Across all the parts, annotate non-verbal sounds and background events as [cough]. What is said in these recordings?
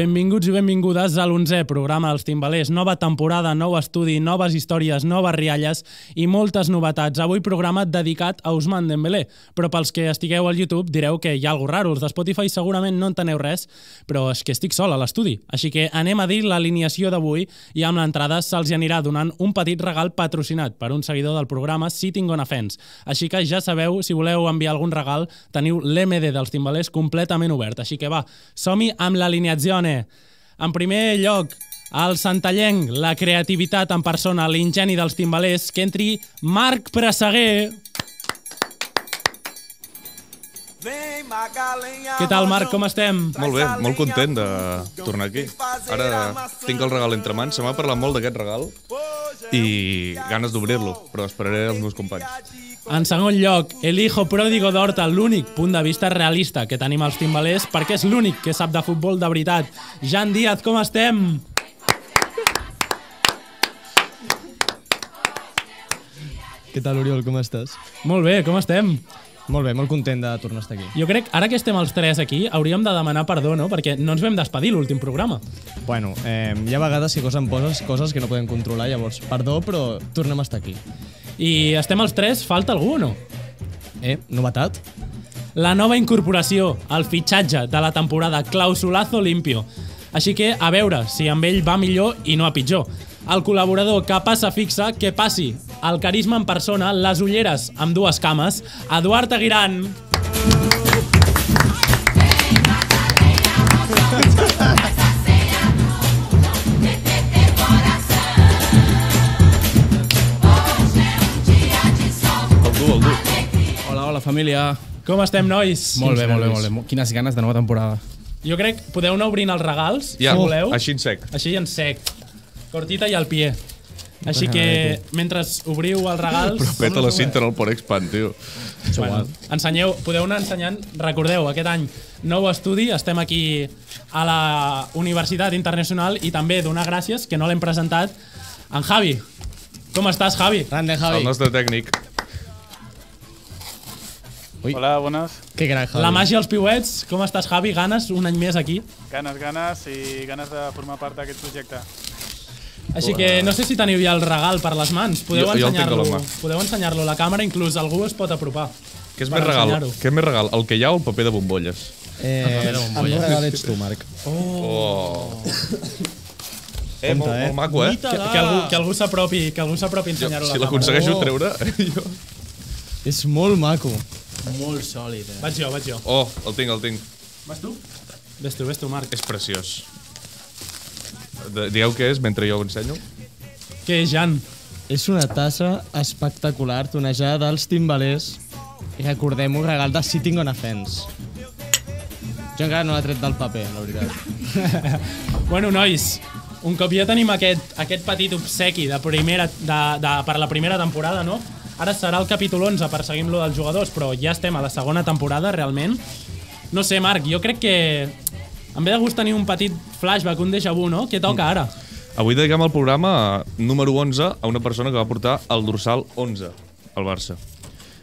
Benvinguts i benvingudes a l'11è programa dels Timbalers. Nova temporada, nou estudi, noves històries, noves rialles i moltes novetats. Avui programa dedicat a Usman Dembélé. Però pels que estigueu al YouTube direu que hi ha alguna raro. Els de Spotify segurament no enteneu res, però és que estic sol a l'estudi. Així que anem a dir l'alineació d'avui i amb l'entrada se'ls anirà donant un petit regal patrocinat per un seguidor del programa Sitting on a Fence. Així que ja sabeu, si voleu enviar algun regal, teniu l'MD dels Timbalers completament obert. Així que va, som-hi amb l'alineació en primer lloc, el santallenc, la creativitat en persona, l'ingeni dels timbalers, que entri Marc Presseguer. Què tal, Marc, com estem? Molt bé, molt content de tornar aquí. Ara tinc el regal entre mans, se m'ha parlat molt d'aquest regal i ganes d'obrir-lo, però esperaré els meus companys. En segon lloc, el hijo pródigo d'Horta, l'únic punt de vista realista que tenim als timbalers, perquè és l'únic que sap de futbol de veritat. Jan Díaz, com estem? Què tal, Oriol, com estàs? Molt bé, com estem? Molt bé, molt content de tornar a estar aquí. Jo crec, ara que estem els tres aquí, hauríem de demanar perdó, no? Perquè no ens vam despedir l'últim programa. Bueno, eh, hi ha vegades que posen poses coses que no podem controlar, llavors, perdó, però tornem a estar aquí. I estem els tres, falta algú o no? Eh, novetat? La nova incorporació, el fitxatge de la temporada, clausulazo limpio. Així que, a veure si amb ell va millor i no a pitjor. El col·laborador que passa fixa, que passi. El carisma en persona, les ulleres amb dues cames, Eduard Aguiran. El família. Com estem, nois? Molt bé, molt bé, molt bé. Quines ganes de nova temporada. Jo crec, podeu anar obrint els regals, Ja, si voleu. així en sec. Així en sec. Cortita i al pie. Així que, mentre obriu els regals... Però peta la cinta en el Port Expand, tio. Bueno, ensenyeu, podeu anar ensenyant, recordeu, aquest any nou estudi, estem aquí a la Universitat Internacional i també donar gràcies, que no l'hem presentat, en Javi. Com estàs, Javi? Grande, El Javi. nostre tècnic. Ui. Hola, buenas. Que gran, Javi. La màgia als piuets, com estàs, Javi? Ganes un any més aquí. Ganes, ganes i ganes de formar part d'aquest projecte. Així que no sé si teniu ja el regal per les mans. Podeu el ensenyar-lo podeu ensenyar-lo a la càmera, inclús algú es pot apropar. Què és més regal? Què és més regal? El que hi ha o el paper de bombolles? Eh, el meu regal ets tu, Marc. Oh. Eh, molt, eh? molt maco, eh? Que, que algú, que algú s'apropi que algú s'apropi a ensenyar-ho a si la càmera. l'aconsegueixo Oh. treure, [laughs] jo... És molt maco. Molt sòlid, eh? Vaig jo, vaig jo. Oh, el tinc, el tinc. Vas tu? Ves tu, ves tu, Marc. És preciós. De, digueu què és mentre jo ho ensenyo? Què és, Jan? És una tassa espectacular, tonejada dels timbalers. I recordem-ho, regal de Sitting on a Fence. Jo encara no l'he tret del paper, la veritat. [laughs] Bueno, nois, un cop ja tenim aquest, aquest petit obsequi de primera, de, de, per la primera temporada, no? Ara serà el capítol 11, perseguim lo dels jugadors, però ja estem a la segona temporada, realment. No sé, Marc, jo crec que em ve de gust tenir un petit flashback, un déjà vu, no? Què toca ara? Avui dediquem el programa número 11 a una persona que va portar el dorsal 11 al Barça.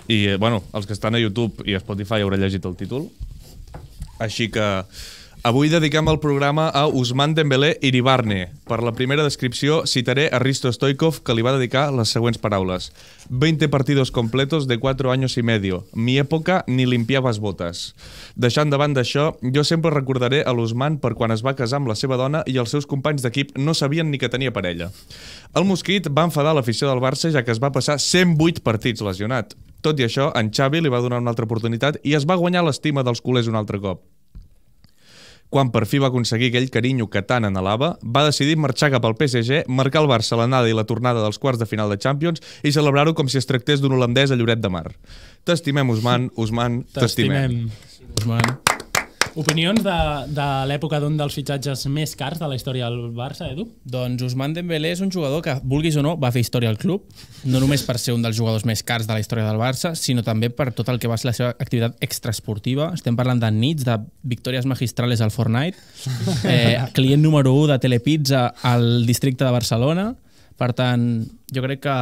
I, eh, bueno, els que estan a YouTube i a Spotify haurà llegit el títol. Així que avui dediquem el programa a Usman Dembélé Iribarne. Per la primera descripció citaré a Risto Stoikov que li va dedicar les següents paraules. 20 partidos completos de 4 años y medio. Mi època ni limpiabas botas. Deixant de banda això, jo sempre recordaré a l'Usman per quan es va casar amb la seva dona i els seus companys d'equip no sabien ni que tenia parella. El mosquit va enfadar l'afició del Barça ja que es va passar 108 partits lesionat. Tot i això, en Xavi li va donar una altra oportunitat i es va guanyar l'estima dels culers un altre cop. Quan per fi va aconseguir aquell carinyo que tant anhelava, va decidir marxar cap al PSG, marcar el Barça l'anada i la tornada dels quarts de final de Champions i celebrar-ho com si es tractés d'un holandès a Lloret de Mar. T'estimem, Usman, Usman, t'estimem. Usman. Opinions de, de l'època d'un dels fitxatges més cars de la història del Barça, Edu? Doncs Usman Dembélé és un jugador que, vulguis o no, va fer història al club, no només per ser un dels jugadors més cars de la història del Barça, sinó també per tot el que va ser la seva activitat extraesportiva. Estem parlant de nits, de victòries magistrales al Fortnite, eh, [laughs] client número 1 de Telepizza al districte de Barcelona. Per tant, jo crec que,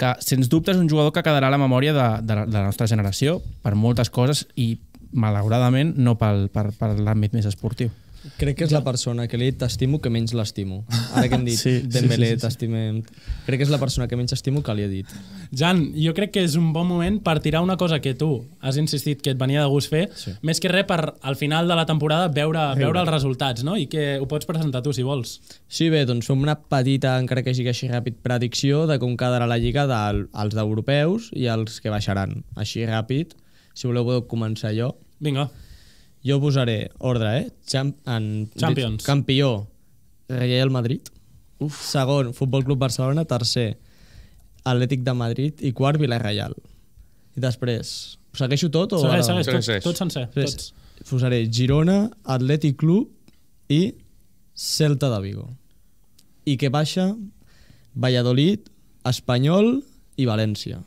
que sens dubte és un jugador que quedarà a la memòria de, de, de la nostra generació per moltes coses i malauradament no pel, per, per l'àmbit més esportiu. Crec que és la persona que li he dit t'estimo que menys l'estimo. Ara que hem dit Sí, sí, sí, Dembélé, sí, sí, sí. t'estimem... Crec que és la persona que menys estimo que li he dit. Jan, jo crec que és un bon moment per tirar una cosa que tu has insistit que et venia de gust fer, sí. més que res per al final de la temporada veure, veure els resultats, no? I que ho pots presentar tu, si vols. Sí, bé, doncs fem una petita, encara que sigui així ràpid, predicció de com quedarà la lliga dels d'europeus i els que baixaran. Així ràpid, si voleu podeu començar jo. Vinga, Jo posaré ordre, eh? Champ en... Champions. Campió, Real Madrid. Uf. Segon, Futbol Club Barcelona. Tercer, Atlètic de Madrid. I quart, Villarreal. I després, ho segueixo tot? O segueix, segueix, tot, Segueix. tot sencer. Després, Tots. posaré Girona, Atlètic Club i Celta de Vigo. I que baixa Valladolid, Espanyol i València.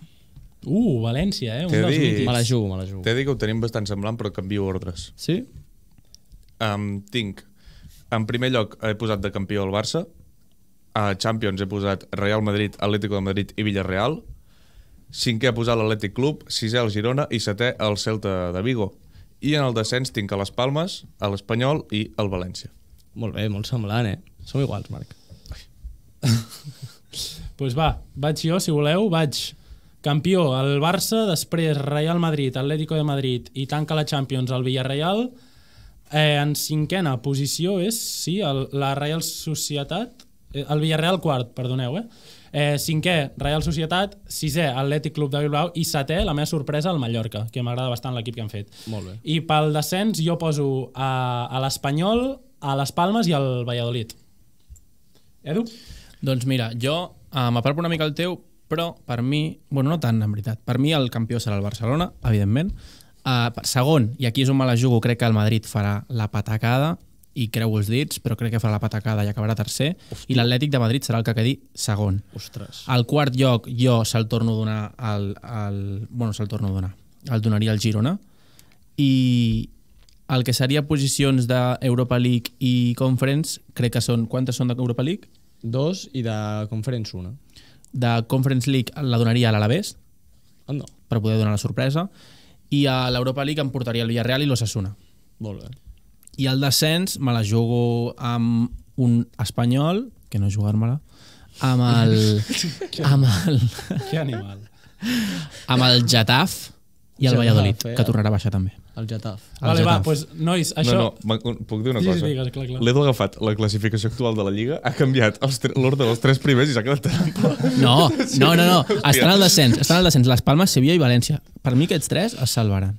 Uh, València, eh? Un T'he dels dit- mítics. Me la jugo, me la jugo. T'he dit que ho tenim bastant semblant, però canvio ordres. Sí? Um, tinc, en primer lloc, he posat de campió el Barça, a Champions he posat Real Madrid, Atlético de Madrid i Villarreal, cinquè he posat l'Atlètic Club, sisè el Girona i setè el Celta de Vigo. I en el descens tinc a les Palmes, a l'Espanyol i el València. Molt bé, molt semblant, eh? Som iguals, Marc. pues [laughs] va, vaig jo, si voleu, vaig campió el Barça, després Real Madrid, Atlético de Madrid i tanca la Champions el Villarreal. Eh, en cinquena posició és, sí, el, la Real Societat, eh, el Villarreal quart, perdoneu, eh? eh cinquè, Real Societat, sisè, Atlètic Club de Bilbao i setè, la meva sorpresa, el Mallorca, que m'agrada bastant l'equip que han fet. Molt bé. I pel descens jo poso a, a l'Espanyol, a les Palmes i al Valladolid. Edu? Doncs mira, jo uh, m'aparpo una mica el teu, però per mi, bueno, no tant en veritat, per mi el campió serà el Barcelona, evidentment. Uh, segon, i aquí és on me la jugo, crec que el Madrid farà la patacada, i creu els dits, però crec que farà la patacada i acabarà tercer, i l'Atlètic de Madrid serà el que quedi segon. Ostres. Al quart lloc jo se'l torno a donar al, al, bueno, se'l torno a donar el donaria al Girona i el que seria posicions d'Europa League i Conference crec que són, quantes són d'Europa League? Dos i de Conference una. De Conference League la donaria a l'Alavés Anda. per poder donar la sorpresa i a l'Europa League em portaria el Villarreal i l'Ossassuna Molt bé. i el descens me la jugo amb un espanyol que no jugar-me-la amb el [laughs] amb el, Que animal. amb el Getaf i el Valladolid, que tornarà a baixar també. El Getaf. El Vale, va, pues, nois, això... No, no, puc dir una cosa? digues, clar, clar. L'Edu ha agafat la classificació actual de la Lliga, ha canviat l'ordre dels tres primers i s'ha quedat trampa. [laughs] [laughs] No, no, no, no. estan al descens, estan al descens. Les Palmes, Sevilla i València. Per mi aquests tres es salvaran.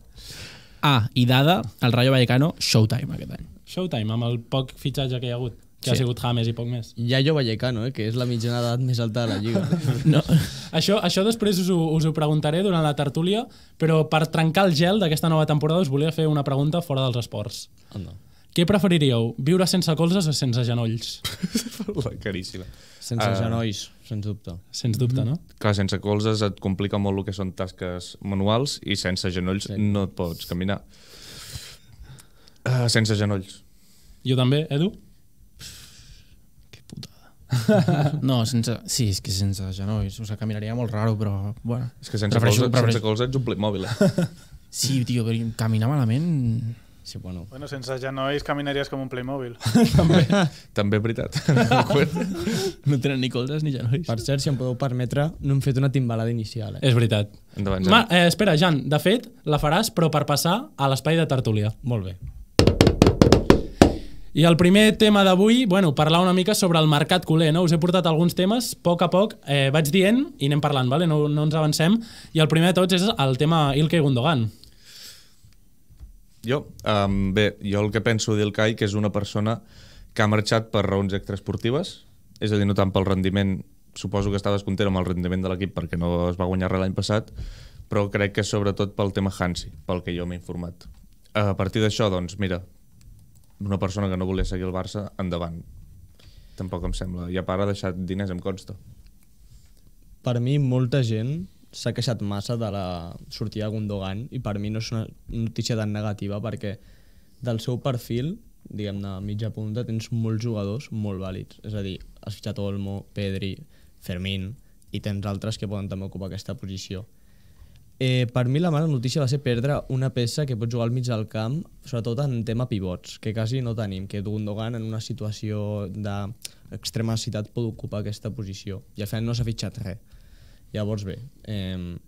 Ah, i dada, el Rayo Vallecano, showtime aquest any. Showtime, amb el poc fitxatge que hi ha hagut, que sí. ha sigut James i poc més. Yayo Vallecano, eh, que és la mitjana d'edat més alta de la Lliga. [laughs] No. Això, això després us ho, us ho preguntaré durant la tertúlia, però per trencar el gel d'aquesta nova temporada us volia fer una pregunta fora dels esports. Anda. Què preferiríeu, viure sense colzes o sense genolls? [laughs] la caríssima. Sense Ah. genolls, sens dubte. Sens dubte, no? Clar, sense colzes et complica molt el que són tasques manuals i sense genolls Sí. no et pots caminar. Uh, sense genolls. Jo també, Edu? [laughs] No, sense... Sí, és que sense genolls. O sigui, caminaria molt raro, però... Bueno. És que sense, Prefereixo- colzes, prefereixo- sense colzes ets un Playmobil. Eh? [laughs] Sí, tio, però caminar malament... Sí, bueno. Bueno, sense genolls caminaries com un Playmobil. [laughs] També és veritat. No tenen ni colzes ni genolls. Per cert, si em podeu permetre, no hem fet una timbalada inicial. Eh? És veritat. Endavant, Jan. Ma, eh, espera, Jan, de fet, la faràs, però per passar a l'espai de tertúlia. Molt bé. I el primer tema d'avui, bueno, parlar una mica sobre el mercat culer, no? Us he portat alguns temes, a poc a poc eh, vaig dient i anem parlant, vale? no, no ens avancem. I el primer de tots és el tema Ilkay Gundogan. Jo, um, bé, jo el que penso d'Ilkay que és una persona que ha marxat per raons extraesportives, és a dir, no tant pel rendiment, suposo que està descontent amb el rendiment de l'equip perquè no es va guanyar res l'any passat, però crec que sobretot pel tema Hansi, pel que jo m'he informat. A partir d'això, doncs, mira, una persona que no volia seguir el Barça, endavant. Tampoc em sembla. I a part ha deixat diners, em consta. Per mi, molta gent s'ha queixat massa de la sortida de Gundogan i per mi no és una notícia tan negativa perquè del seu perfil, diguem-ne, mitja punta, tens molts jugadors molt vàlids. És a dir, has fitxat Olmo, Pedri, Fermín i tens altres que poden també ocupar aquesta posició. Eh, per mi la mala notícia va ser perdre una peça que pot jugar al mig del camp, sobretot en tema pivots, que quasi no tenim, que Gundogan en una situació d'extrema necessitat pot ocupar aquesta posició. I al final no s'ha fitxat res. Llavors bé, eh,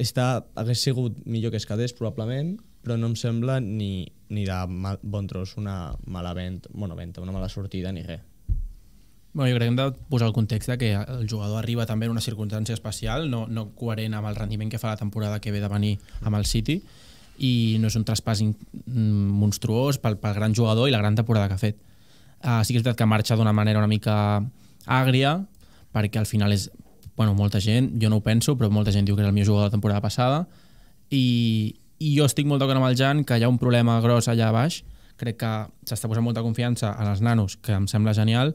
està, hagués sigut millor que es quedés probablement, però no em sembla ni, ni de mal, bon tros una mala venta, bueno, venta, una mala sortida ni res. Bueno, jo crec que hem de posar el context de que el jugador arriba també en una circumstància especial, no, no coherent amb el rendiment que fa la temporada que ve de venir amb el City, i no és un traspàs mm, monstruós pel, pel gran jugador i la gran temporada que ha fet. Uh, sí que és veritat que marxa d'una manera una mica àgria, perquè al final és, bueno, molta gent, jo no ho penso, però molta gent diu que és el millor jugador de la temporada passada, i, i jo estic molt d'acord amb el Jan que hi ha un problema gros allà baix, crec que s'està posant molta confiança en els nanos, que em sembla genial,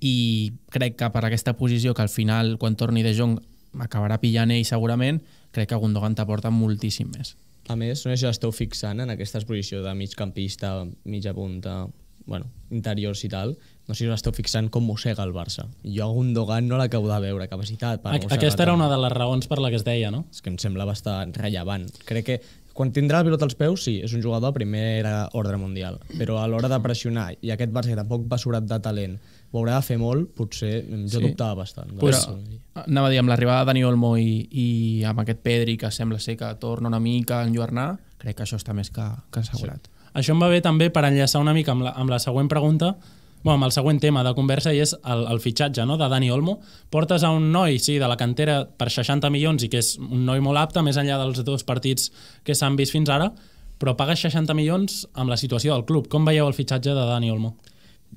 i crec que per aquesta posició que al final quan torni De Jong acabarà pillant ell segurament, crec que Gundogan t'aporta moltíssim més. A més, no sé si l'esteu fixant en aquesta posició de migcampista, mitja punta, bueno, interiors i tal, no sé si l'esteu fixant com mossega el Barça. Jo a Gundogan no l'acabo de veure, capacitat per mossegar Aquesta era tant. una de les raons per la que es deia, no? És que em sembla bastant rellevant. Crec que quan tindrà el pilot als peus, sí, és un jugador de primera ordre mundial, però a l'hora de pressionar, i aquest Barça que tampoc va sobrat de talent, ho haurà de fer molt, potser jo Sí. dubtava bastant. Pues, anava a dir, amb l'arribada de Dani Olmo i, i amb aquest Pedri, que sembla ser que torna una mica a enlluernar, crec que això està més que, que assegurat. Sí. Això em va bé també per enllaçar una mica amb la, amb la següent pregunta, bueno, amb el següent tema de conversa i és el, el fitxatge no? de Dani Olmo. Portes a un noi, sí, de la cantera per 60 milions i que és un noi molt apte, més enllà dels dos partits que s'han vist fins ara, però pagues 60 milions amb la situació del club. Com veieu el fitxatge de Dani Olmo?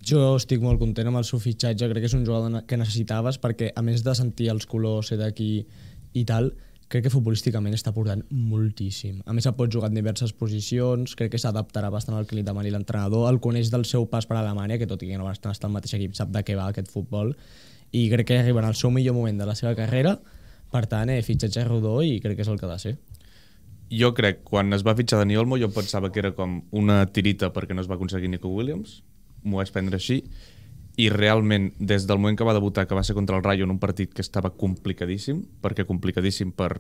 Jo estic molt content amb el seu fitxatge, crec que és un jugador que necessitaves perquè a més de sentir els colors, ser d'aquí i tal, crec que futbolísticament està portant moltíssim. A més, el pot jugar en diverses posicions, crec que s'adaptarà bastant al que li demani l'entrenador, el coneix del seu pas per Alemanya, que tot i que no va estar al mateix equip, sap de què va aquest futbol, i crec que arribarà al seu millor moment de la seva carrera, per tant, eh, fitxatge rodó i crec que és el que ha de ser. Jo crec, quan es va fitxar Dani Olmo, jo pensava que era com una tirita perquè no es va aconseguir Nico Williams, m'ho vaig prendre així, i realment, des del moment que va debutar, que va ser contra el Rayo en un partit que estava complicadíssim, perquè complicadíssim per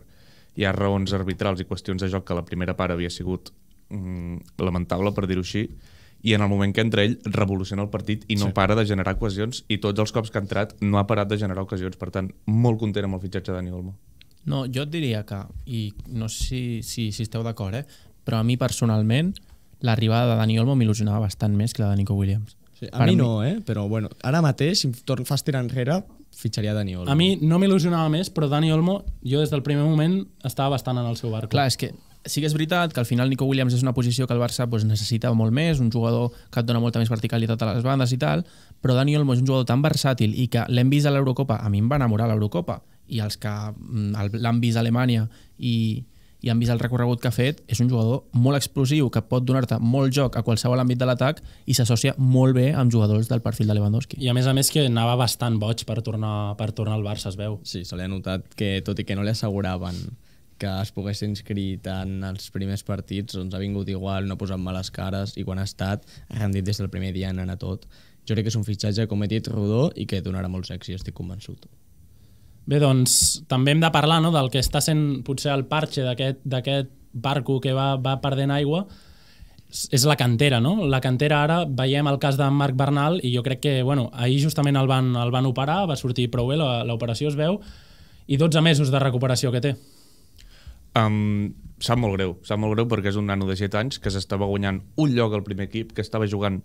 hi ha raons arbitrals i qüestions de joc que la primera part havia sigut mm, lamentable, per dir-ho així, i en el moment que entra ell revoluciona el partit i no sí. para de generar ocasions i tots els cops que ha entrat no ha parat de generar ocasions per tant, molt content amb el fitxatge de Dani Olmo No, jo et diria que, i no sé si, si, si esteu d'acord, eh? però a mi personalment l'arribada de Dani Olmo m'il·lusionava bastant més que la de Nico Williams. Sí, a mi no, eh? però bueno, ara mateix, si em torn, fas tirar enrere, fitxaria Dani Olmo. A mi no m'il·lusionava més, però Dani Olmo, jo des del primer moment estava bastant en el seu barco. Clar, és que sí que és veritat que al final Nico Williams és una posició que el Barça doncs, necessita molt més, un jugador que et dona molta més verticalitat a les bandes i tal, però Dani Olmo és un jugador tan versàtil i que l'hem vist a l'Eurocopa, a mi em va enamorar l'Eurocopa, i els que mm, l'han vist a Alemanya i, i han vist el recorregut que ha fet, és un jugador molt explosiu, que pot donar-te molt joc a qualsevol àmbit de l'atac i s'associa molt bé amb jugadors del perfil de Lewandowski. I a més a més que anava bastant boig per tornar, per tornar al Barça, es veu. Sí, se li ha notat que, tot i que no li asseguraven que es pogués ser inscrit en els primers partits, doncs ha vingut igual, no ha posat males cares, i quan ha estat, ha rendit des del primer dia anant a tot. Jo crec que és un fitxatge, com he dit, rodó i que donarà molts èxits, estic convençut. Bé, doncs també hem de parlar no, del que està sent potser el parxe d'aquest barco que va, va perdent aigua, és- la cantera, no? La cantera ara, veiem el cas de Marc Bernal i jo crec que, bueno, ahir justament el van, el van operar, va sortir prou bé, la- l'operació es veu, i 12 mesos de recuperació que té. Um, sap molt greu, sap molt greu perquè és un nano de 7 anys que s'estava guanyant un lloc al primer equip, que estava jugant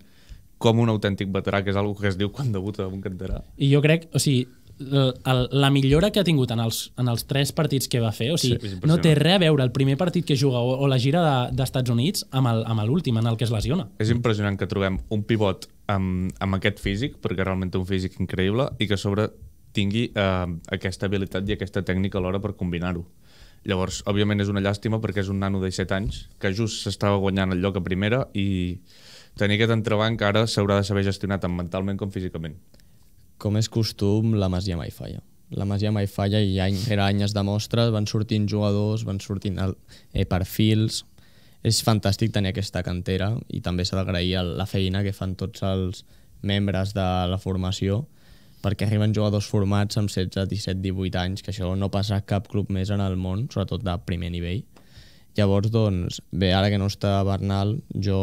com un autèntic veterà, que és algo que es diu quan debuta un canterà. I jo crec, o sigui, el, el, la millora que ha tingut en els, en els tres partits que va fer, o sigui, Sí, no té res a veure el primer partit que juga o, o la gira de- d'Estats de, Units amb l'últim, en el que es lesiona. És impressionant que trobem un pivot amb, amb aquest físic, perquè realment té un físic increïble, i que a sobre tingui eh, aquesta habilitat i aquesta tècnica alhora per combinar-ho. Llavors, òbviament és una llàstima perquè és un nano de 7 anys que just s'estava guanyant el lloc a primera i tenir aquest entrebanc ara s'haurà de saber gestionar tant mentalment com físicament. Com és costum, la Masia mai falla. La Masia mai falla i any rere any es demostra, van sortint jugadors, van sortint el, eh, perfils... És fantàstic tenir aquesta cantera i també s'ha d'agrair la feina que fan tots els membres de la formació perquè arriben jugadors formats amb 16, 17, 18 anys, que això no passa a cap club més en el món, sobretot de primer nivell. Llavors, doncs, bé, ara que no està Bernal, jo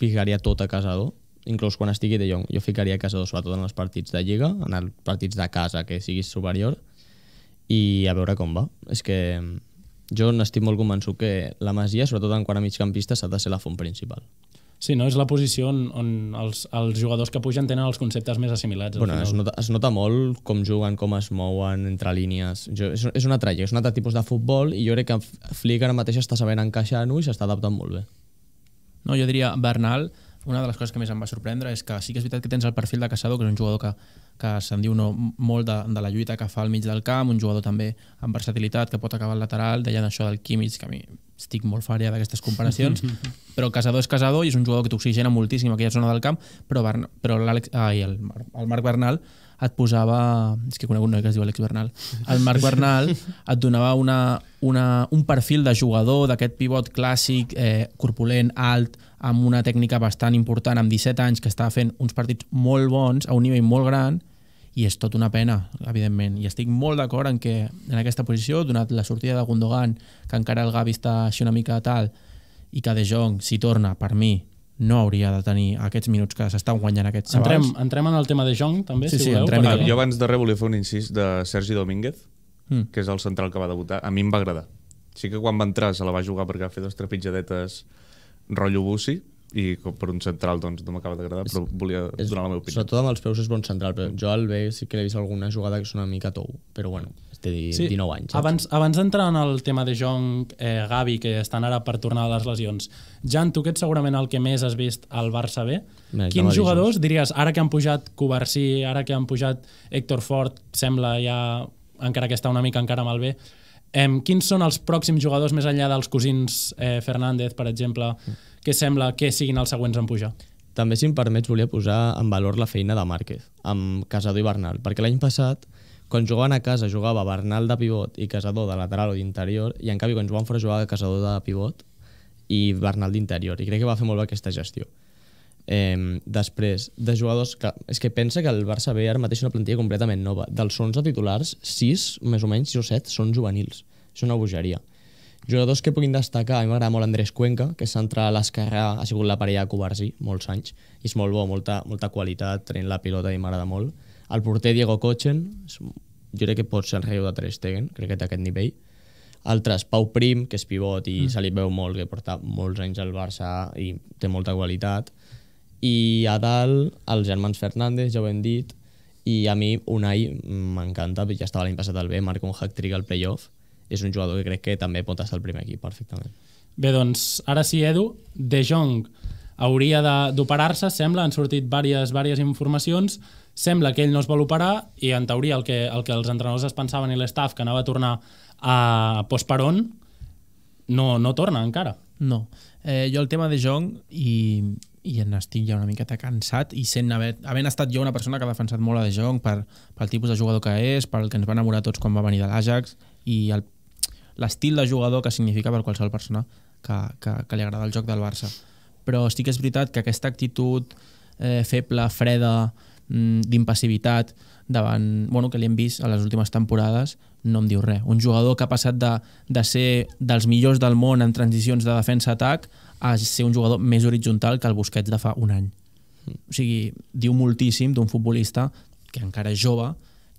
ficaria tot a Casador, inclús quan estigui de Jong, jo ficaria a Casador, sobretot en els partits de Lliga, en els partits de casa que siguis superior, i a veure com va. És que jo n'estic molt convençut que la Masia, sobretot en quant a migcampista, s'ha de ser la font principal. Sí, no? És la posició on, on els, els jugadors que pugen tenen els conceptes més assimilats. al Bueno, es, final. nota, es nota molt com juguen, com es mouen entre línies. Jo, és, és una altra lliga, és un altre tipus de futbol i jo crec que Flick ara mateix està sabent encaixar-ho i s'està adaptant molt bé. No, jo diria Bernal, una de les coses que més em va sorprendre és que sí que és veritat que tens el perfil de Casado, que és un jugador que, que se'n diu no, molt de, de la lluita que fa al mig del camp, un jugador també amb versatilitat, que pot acabar al lateral, deien això del Kimmich, que a mi estic molt fària d'aquestes comparacions, [laughs] però Casado és Casado i és un jugador que t'oxigena moltíssim aquella zona del camp, però, Bern, però l'Àlex, ai, el, el Marc Bernal et posava... És que conegut un noi que es diu Àlex Bernal. El Marc Bernal et donava una, una, un perfil de jugador d'aquest pivot clàssic, eh, corpulent, alt, amb una tècnica bastant important, amb 17 anys, que estava fent uns partits molt bons, a un nivell molt gran, i és tot una pena, evidentment. I estic molt d'acord en que en aquesta posició, donat la sortida de Gundogan, que encara el Gavi està així una mica tal, i que De Jong, si torna, per mi, no hauria de tenir aquests minuts que s'estan guanyant aquests Entrem, xavals. entrem en el tema de Jong, també, Sí, si sí, voleu. entrem-hi. perquè- Ah, jo abans de res volia fer un incís de Sergi Domínguez, Mm. que és el central que va debutar. A mi em va agradar. Sí que quan va entrar se la va jugar perquè va fer dos trepitjadetes rotllo bussi i com per un central doncs no m'acaba d'agradar, però volia donar la meva opinió. Sobretot amb els peus és bon central, però jo al B sí que l'he vist alguna jugada que és una mica tou, però bueno, té sí. 19 anys. Saps? Abans, abans d'entrar en el tema de Jong, eh, Gavi, que estan ara per tornar a les lesions, Jan, tu que ets segurament el que més has vist al Barça B, Mira, quins jugadors diries, ara que han pujat Covarsí, ara que han pujat Héctor Fort, sembla ja, encara que està una mica encara B, em, quins són els pròxims jugadors més enllà dels cosins eh, Fernández, per exemple, que sembla que siguin els següents en pujar? També, si em permets, volia posar en valor la feina de Márquez, amb Casado i Bernal, perquè l'any passat, quan jugaven a casa, jugava Bernal de pivot i Casador de lateral o d'interior, i en canvi quan jugaven fora jugava Casador de pivot i Bernal d'interior, i crec que va fer molt bé aquesta gestió. Eh, després, de jugadors... Que, és que pensa que el Barça B ara mateix una plantilla completament nova. Dels 11 titulars, 6, més o menys, 6 o 7, són juvenils. És una bogeria. Jugadors que puguin destacar, a mi m'agrada molt Andrés Cuenca, que és central a l'esquerra, ha sigut la parella de Covarsí molts anys, i és molt bo, molta, molta qualitat, tenint la pilota i m'agrada molt. El porter Diego Cochen, jo crec que pot ser el rei de Ter Stegen, crec que té aquest nivell. Altres, Pau Prim, que és pivot i mm. se li veu molt, que porta molts anys al Barça i té molta qualitat. I a dalt, els germans Fernández, ja ho hem dit, i a mi Unai m'encanta, ja estava l'any passat al B, marca un hack-trick al playoff, és un jugador que crec que també pot estar al primer equip perfectament. Bé, doncs, ara sí, Edu, De Jong hauria d'operar-se, sembla, han sortit diverses, diverses informacions, sembla que ell no es vol operar i en teoria el que, el que els entrenadors es pensaven i l'estaf que anava a tornar a postperon no, no torna encara. No. Eh, jo el tema de Jong i, i en estic ja una miqueta cansat i sent haver, havent estat jo una persona que ha defensat molt a De Jong per, pel tipus de jugador que és, pel que ens va enamorar tots quan va venir de l'Ajax i l'estil de jugador que significa per qualsevol persona que, que, que li agrada el joc del Barça. Però sí que és veritat que aquesta actitud eh, feble, freda, d'impassivitat davant, bueno, que li hem vist a les últimes temporades no em diu res. Un jugador que ha passat de, de ser dels millors del món en transicions de defensa-atac a ser un jugador més horitzontal que el Busquets de fa un any. O sigui, diu moltíssim d'un futbolista que encara és jove,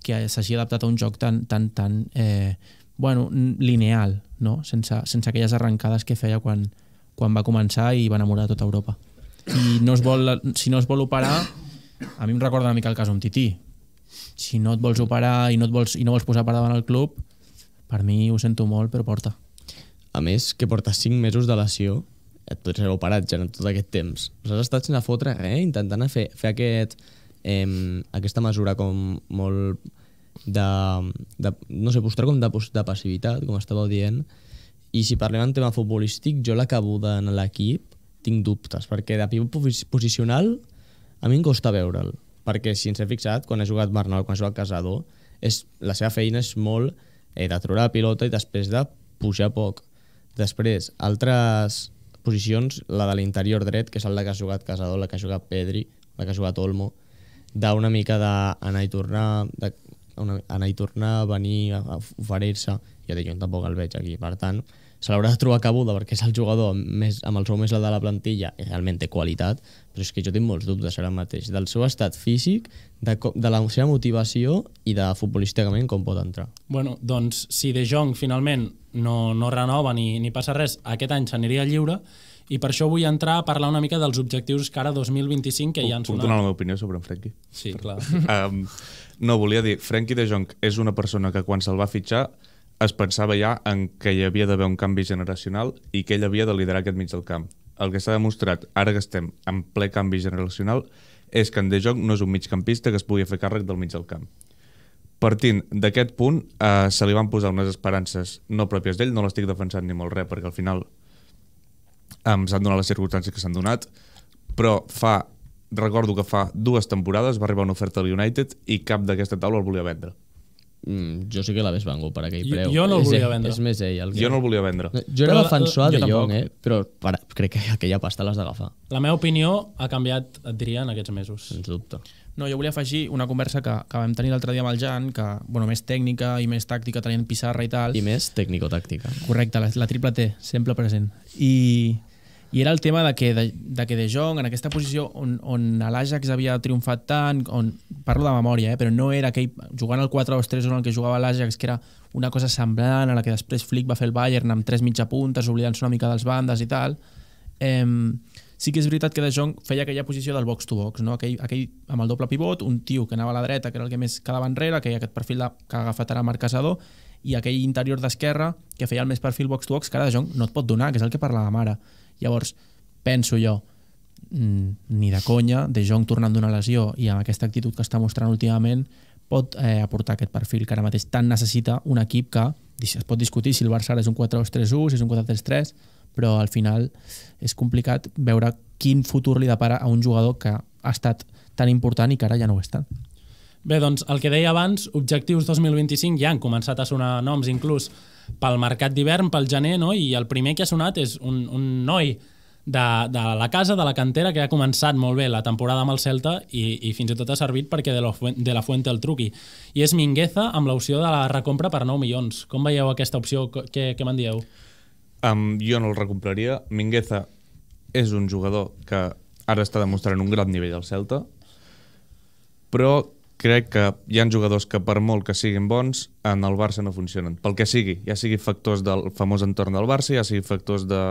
que s'hagi adaptat a un joc tan, tan, tan eh, bueno, lineal, no? sense, sense aquelles arrencades que feia quan, quan va començar i va enamorar tota Europa. I no es vol, si no es vol operar, a mi em recorda una mica el cas d'un tití. Si no et vols operar i no, et vols, i no vols posar per davant el club, per mi ho sento molt, però porta. A més, que portes 5 mesos de lesió, et pots haver operat ja en tot aquest temps. Has estat sense fotre res, intentant fer, fer aquest, eh, aquesta mesura com molt de, de no sé, mostrar com de, de passivitat, com estàveu dient, i si parlem en tema futbolístic, jo l'acabo d'anar a l'equip, tinc dubtes, perquè de pivot posi- posicional a mi em costa veure'l, perquè si ens hem fixat, quan ha jugat Bernal, quan ha jugat Casador, és, la seva feina és molt eh, de trobar la pilota i després de pujar poc. Després, altres posicions, la de l'interior dret, que és el que ha jugat Casador, la que ha jugat Pedri, la que ha jugat Olmo, d'una mica d'anar i tornar, de, una, anar i tornar, venir, oferir-se, jo jo tampoc el veig aquí, per tant, se l'haurà de trobar cabuda perquè és el jugador amb, més, amb el sou més alt de la plantilla i realment té qualitat, però és que jo tinc molts dubtes ara mateix del seu estat físic, de, de la seva motivació i de futbolísticament com pot entrar. Bueno, doncs si De Jong finalment no, no renova ni, ni passa res, aquest any s'aniria lliure i per això vull entrar a parlar una mica dels objectius cara 2025 que Puc, ja han puc sonat. donar la meva opinió sobre en Frenkie? Sí, clar. [laughs] um, no, volia dir, Frenkie de Jong és una persona que quan se'l va fitxar es pensava ja en que hi havia d'haver un canvi generacional i que ell havia de liderar aquest mig del camp. El que s'ha demostrat, ara que estem en ple canvi generacional, és que en De Jong no és un migcampista que es pugui fer càrrec del mig del camp. Partint d'aquest punt, eh, se li van posar unes esperances no pròpies d'ell, no l'estic defensant ni molt res, perquè al final em s'han donat les circumstàncies que s'han donat, però fa, recordo que fa dues temporades va arribar una oferta al United i cap d'aquesta taula el volia vendre. Mm, jo sí que l'hagués vengut per aquell Jo- preu. jo no el volia vendre. És més ell. El que... Jo no el volia vendre. No, Jo era defensor jo de Jong, eh? però per, crec que aquella pasta l'has d'agafar, La meva opinió ha canviat, et diria, en aquests mesos. sens dubte. No, jo volia afegir una conversa que, que vam tenir l'altre dia amb el Jan, que, bueno, més tècnica i més tàctica, tenint pissarra i tal. I més tècnico-tàctica. Correcte, la, la triple T, sempre present. I, i era el tema de que de, de, que de Jong, en aquesta posició on, on l'Ajax havia triomfat tant, on, parlo de memòria, eh, però no era aquell, jugant al 4-2-3 en el que jugava l'Ajax, que era una cosa semblant a la que després Flick va fer el Bayern amb tres mitja puntes, oblidant-se una mica dels bandes i tal. Eh, sí que és veritat que De Jong feia aquella posició del box-to-box, no? aquell, aquell amb el doble pivot, un tio que anava a la dreta, que era el que més quedava enrere, ha aquest perfil de, que ha agafat ara Marc Casador, i aquell interior d'esquerra que feia el més perfil box-to-box, que ara De Jong no et pot donar, que és el que parlàvem ara. Llavors, penso jo, ni de conya, De Jong tornant d'una lesió i amb aquesta actitud que està mostrant últimament, pot eh, aportar aquest perfil que ara mateix tant necessita un equip que es pot discutir si el Barça ara és un 4-2-3-1, si és un 4-3-3, però al final és complicat veure quin futur li depara a un jugador que ha estat tan important i que ara ja no ho és tant. Bé, doncs el que deia abans, objectius 2025 ja han començat a sonar noms inclús pel mercat d'hivern, pel gener, no? i el primer que ha sonat és un, un noi de, de la casa, de la cantera, que ha començat molt bé la temporada amb el Celta i, i fins i tot ha servit perquè de la, de la Fuente el truqui. I és Mingueza amb l'opció de la recompra per 9 milions. Com veieu aquesta opció? Què, què me'n dieu? Um, jo no el recompraria. Mingueza és un jugador que ara està demostrant un gran nivell al Celta, però crec que hi ha jugadors que per molt que siguin bons, en el Barça no funcionen. Pel que sigui, ja sigui factors del famós entorn del Barça, ja sigui factors de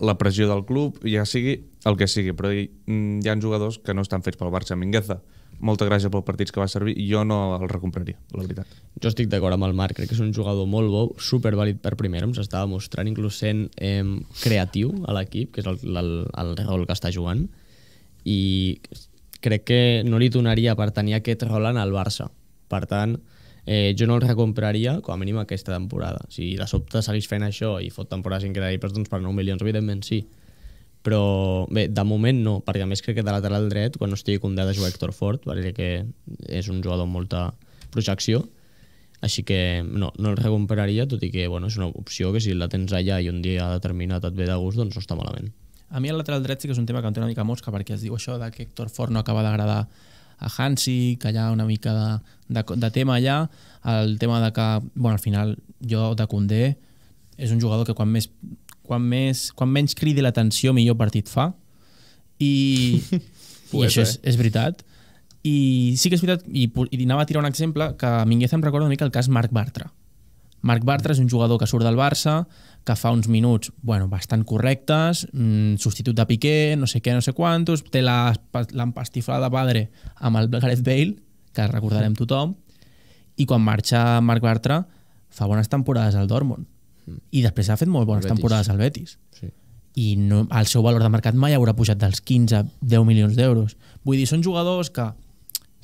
la pressió del club, ja sigui el que sigui, però hi, mm, hi ha jugadors que no estan fets pel Barça. Mingueza, molta gràcia pels partits que va servir, jo no el recompraria, la veritat. Jo estic d'acord amb el Marc, crec que és un jugador molt bo, supervàlid per primera, ens estava mostrant, inclús sent eh, creatiu a l'equip, que és el, el, el rol que està jugant, i crec que no li donaria per tenir aquest rol en el Barça. Per tant, eh, jo no el recompraria com a mínim aquesta temporada. Si de sobte seguís fent això i fot temporades increïbles, doncs per 9 milions, evidentment sí. Però bé, de moment no, perquè a més crec que de lateral dret, quan no estigui convidat a jugar Héctor Fort, perquè que és un jugador amb molta projecció, així que no, no el recompraria, tot i que bueno, és una opció que si la tens allà i un dia determinat et ve de gust, doncs no està malament. A mi el lateral dret sí que és un tema que em té una mica mosca perquè es diu això de que Héctor Fort no acaba d'agradar a Hansi, que hi ha una mica de, de, de tema allà, el tema de que, bueno, al final jo de Condé és un jugador que quan més quan, més, quan menys cridi l'atenció millor partit fa. I, [laughs] i això és, és veritat. I sí que és veritat i, i anava a tirar un exemple que a Mingueza em recorda una mica el cas Marc Bartra Marc Bartra és un jugador que surt del Barça, que fa uns minuts bueno, bastant correctes, mmm, substitut de Piqué, no sé què, no sé quantos, té l'empastiflada padre amb el Gareth Bale, que recordarem tothom, i quan marxa Marc Bartra fa bones temporades al Dortmund. I després ha fet molt bones temporades al Betis. Sí. I no, el seu valor de mercat mai haurà pujat dels 15 a 10 milions d'euros. Vull dir, són jugadors que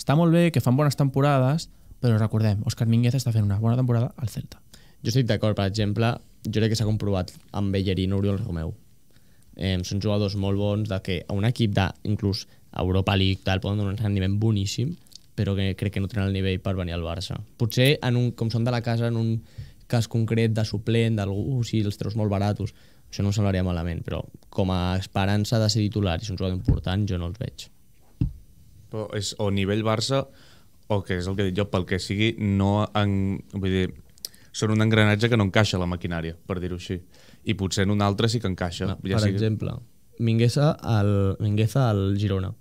està molt bé, que fan bones temporades, però recordem, Òscar Mínguez està fent una bona temporada al Celta. Jo estic d'acord, per exemple, jo crec que s'ha comprovat amb Bellerín, Oriol Romeu. Eh, són jugadors molt bons de que a un equip de, inclús Europa League tal, poden donar un rendiment boníssim, però que crec que no tenen el nivell per venir al Barça. Potser, en un, com són de la casa, en un cas concret de suplent, d'algú, si els treus molt baratos, això no em semblaria malament, però com a esperança de ser titular i ser un jugador important, jo no els veig. Però és o nivell Barça o que és el que dit jo, pel que sigui, no en, vull dir, són un engranatge que no encaixa a la maquinària, per dir-ho així. I potser en un altre sí que encaixa. No, per exemple, Mingueza al, Mingueza al Girona.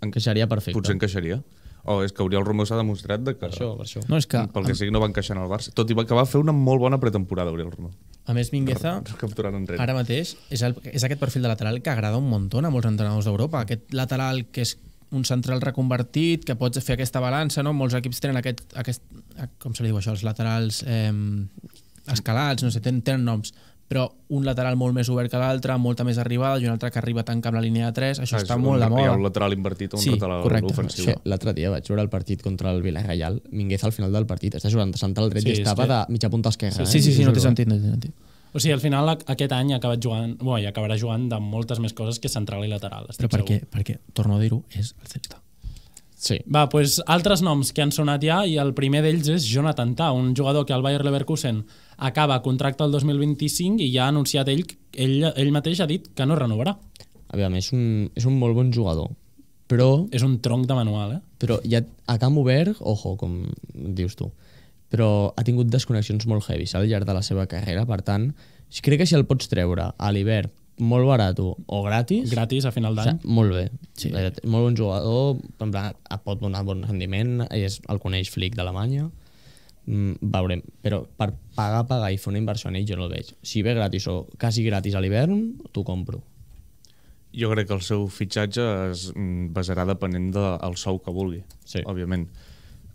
Encaixaria perfecte. Potser encaixaria. O és que Oriol Romeu s'ha demostrat de que... Per això, per això. No, és que, pel que sigui no va encaixar en el Barça. Tot i que va fer una molt bona pretemporada, Oriol Romeu. a més, Mingueza, ara mateix, és, el, és aquest perfil de lateral que agrada un munt a molts entrenadors d'Europa. Aquest lateral que és un central reconvertit, que pots fer aquesta balança, no? Molts equips tenen aquest, aquest com se li diu això, els laterals eh, escalats, no sé, tenen, tenen noms però un lateral molt més obert que l'altre, molta més arribada, i un altre que arriba a tancar amb la línia de 3, això Ah, està molt de un, Hi ha moda. un lateral invertit o un Sí, lateral correcte. ofensiu. Sí, L'altre dia vaig veure el partit contra el Villarreal. Mingueza al final del partit està jugant de central dret Sí, i estava que- de mitja punta esquerra. Sí, eh? sí, sí, no té Juro. sentit, no té sentit. O sigui, al final a- aquest any ha acabat jugant, bueno, i acabarà jugant de moltes més coses que central i lateral. Però perquè, segur. perquè, torno a dir-ho, és el Celta. Sí. Va, doncs altres noms que han sonat ja i el primer d'ells és Jonathan Tah, un jugador que al Bayer Leverkusen acaba contracte el 2025 i ja ha anunciat ell, ell, ell mateix ha dit que no renovarà. Aviam, és un, és un molt bon jugador. Però, És un tronc de manual, eh? però ja a camp obert, ojo, com dius tu, però ha tingut desconnexions molt heavies al llarg de la seva carrera, per tant, crec que si el pots treure a l'hivern molt barat o gratis, Gratis a final o d'any. sigui, molt bé. Sí. Eh, Molt bon jugador, en plan, et pot donar bon rendiment, és, el coneix Flick d'Alemanya, mm, veurem. Però per pagar, pagar i fer una inversió en ell jo no el veig. Si ve gratis o quasi gratis a l'hivern, t'ho compro. Jo crec que el seu fitxatge es mm, basarà depenent del sou que vulgui, Sí. òbviament.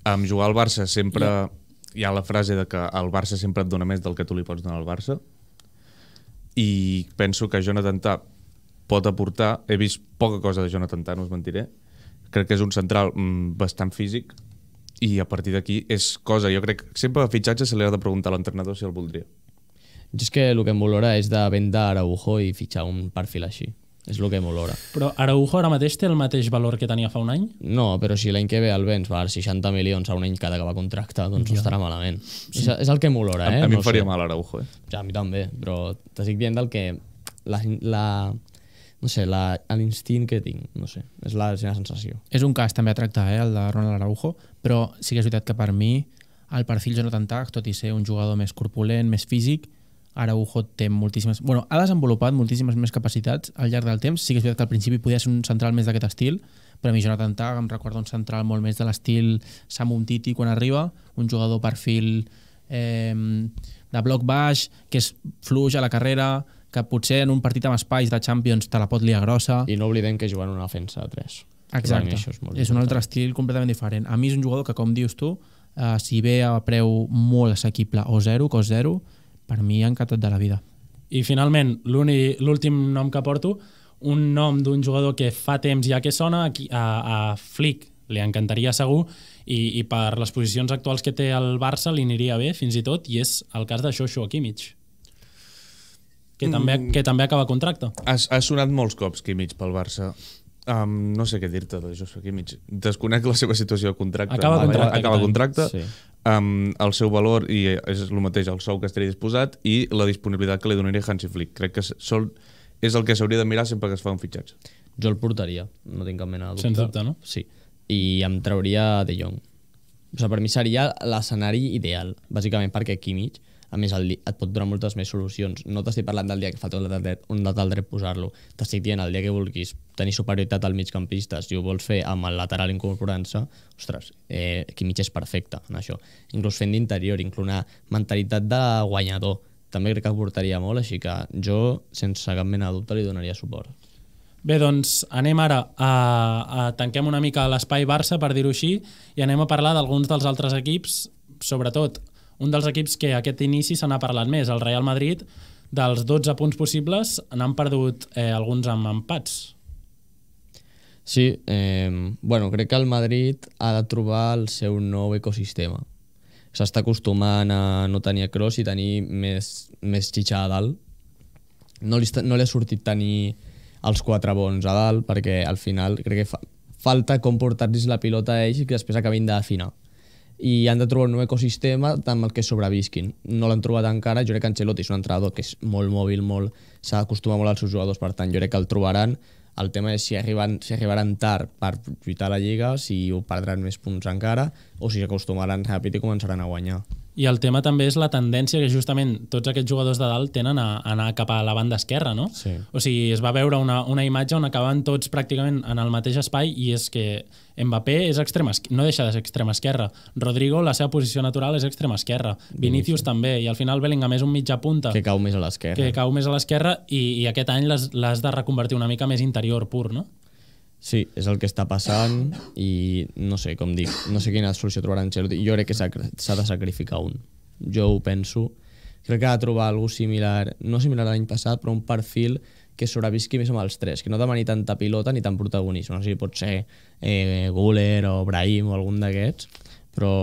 Amb jugar al Barça sempre Ja. Hi ha la frase de que el Barça sempre et dona més del que tu li pots donar al Barça i penso que Jonathan Tah pot aportar, he vist poca cosa de Jonathan Tah, no us mentiré, crec que és un central mm, bastant físic i a partir d'aquí és cosa, jo crec que sempre a fitxatge se li ha de preguntar a l'entrenador si el voldria. Jo és que el que em valora és de vendre Araujo i fitxar un perfil així. És el que m'olora. Però Araujo ara mateix té el mateix valor que tenia fa un any? No, però si l'any que ve el vens val 60 milions a un any cada que va contracte, doncs no estarà malament. Sí. És, és el que m'olora, eh? A, a mi no em faria sé. mal Araujo, eh? Ja, a mi també, però t'estic dient del que... La, la, no sé, la- l'instint que tinc, no sé, és la, és la sensació. És un cas també a tractar, eh, el de Ronald Araujo, però sí que és veritat que per mi el perfil Jonathan Tah, tot i ser un jugador més corpulent, més físic, Araujo té moltíssimes... Bueno, ha desenvolupat moltíssimes més capacitats al llarg del temps. Sí que és veritat que al principi podia ser un central més d'aquest estil, però a mi Jonathan Tah em recorda un central molt més de l'estil Samu Umtiti quan arriba, un jugador perfil eh, de bloc baix, que és fluix a la carrera, que potser en un partit amb espais de Champions te la pot liar grossa. I no oblidem que juguen una defensa de 3. Exacte. És, és un altre estil completament diferent. A mi és un jugador que, com dius tu, eh, si ve a preu molt assequible o zero, cost zero, per mi ha encantat de la vida. I finalment, l'últim nom que porto, un nom d'un jugador que fa temps ja que sona, aquí, a, a Flick li encantaria segur, i, i per les posicions actuals que té el Barça li aniria bé, fins i tot, i és el cas de Xoxo Kimmich, que, mm. també, que també acaba contracte. Ha, ha sonat molts cops Kimmich pel Barça. Um, no sé què dir-te de Joshua Kimmich. Desconec la seva situació de contracte. Acaba contracte Acaba any. contracte. Sí. Um, el seu valor i és el mateix, el sou que estaria disposat i la disponibilitat que li donaria Hansi Flick. Crec que sol, és el que s'hauria de mirar sempre que es fa un fitxatge. Jo el portaria, no tinc cap mena de dubte. Sens dubte, no? Sí. I em trauria De Jong. O sigui, per mi seria l'escenari ideal, bàsicament perquè Kimmich, a més, el, et pot donar moltes més solucions. No t'estic parlant del dia que falta un lateral dret, un lateral dret posar-lo. T'estic dient el dia que vulguis tenir superioritat al migcampista, si ho vols fer amb el lateral incorporant-se, ostres, eh, Kimmich és perfecte en això. Inclús fent d'interior, inclús una mentalitat de guanyador. També crec que aportaria molt, així que jo, sense cap mena de dubte, li donaria suport. Bé, doncs anem ara a, a tanquem una mica l'espai Barça, per dir-ho així, i anem a parlar d'alguns dels altres equips, sobretot un dels equips que aquest inici se n'ha parlat més, el Real Madrid, dels 12 punts possibles, n'han perdut eh, alguns amb empats. Sí, eh, bueno, crec que el Madrid ha de trobar el seu nou ecosistema. S'està acostumant a no tenir a Kroos i tenir més, més xitxa a dalt. No li, no li ha sortit tenir els quatre bons a dalt perquè al final crec que fa, falta com portar-los la pilota a ells i que després acabin d'afinar. I han de trobar un nou ecosistema amb el que sobrevisquin. No l'han trobat encara, jo crec que Ancelotti és un entrenador que és molt mòbil, molt s'ha d'acostumat molt als seus jugadors, per tant, jo crec que el trobaran El tema és si, arriben, si arribaran tard per lluitar la Lliga, si ho perdran més punts encara, o si s'acostumaran ràpid i començaran a guanyar. I el tema també és la tendència que justament tots aquests jugadors de dalt tenen a, anar cap a la banda esquerra, no? Sí. O sigui, es va veure una, una imatge on acaben tots pràcticament en el mateix espai i és que Mbappé és extrema, esqui- no deixa de ser extrema esquerra. Rodrigo, la seva posició natural és extrema esquerra. Vinicius també, i al final Bellingham és un mitja punta Que cau més a l'esquerra. que cau més a l'esquerra i, i aquest any l'has de reconvertir una mica més interior pur, no? Sí, és el que està passant i no sé, com dic, no sé quina solució trobarà Ancelotti. Jo crec que s'ha de sacrificar un. Jo ho penso. Crec que ha de trobar algú similar, no similar a l'any passat, però un perfil que sobrevisqui més amb els tres, que no demani tanta pilota ni tant protagonisme. No sé si pot ser eh, Guller o Brahim o algun d'aquests, però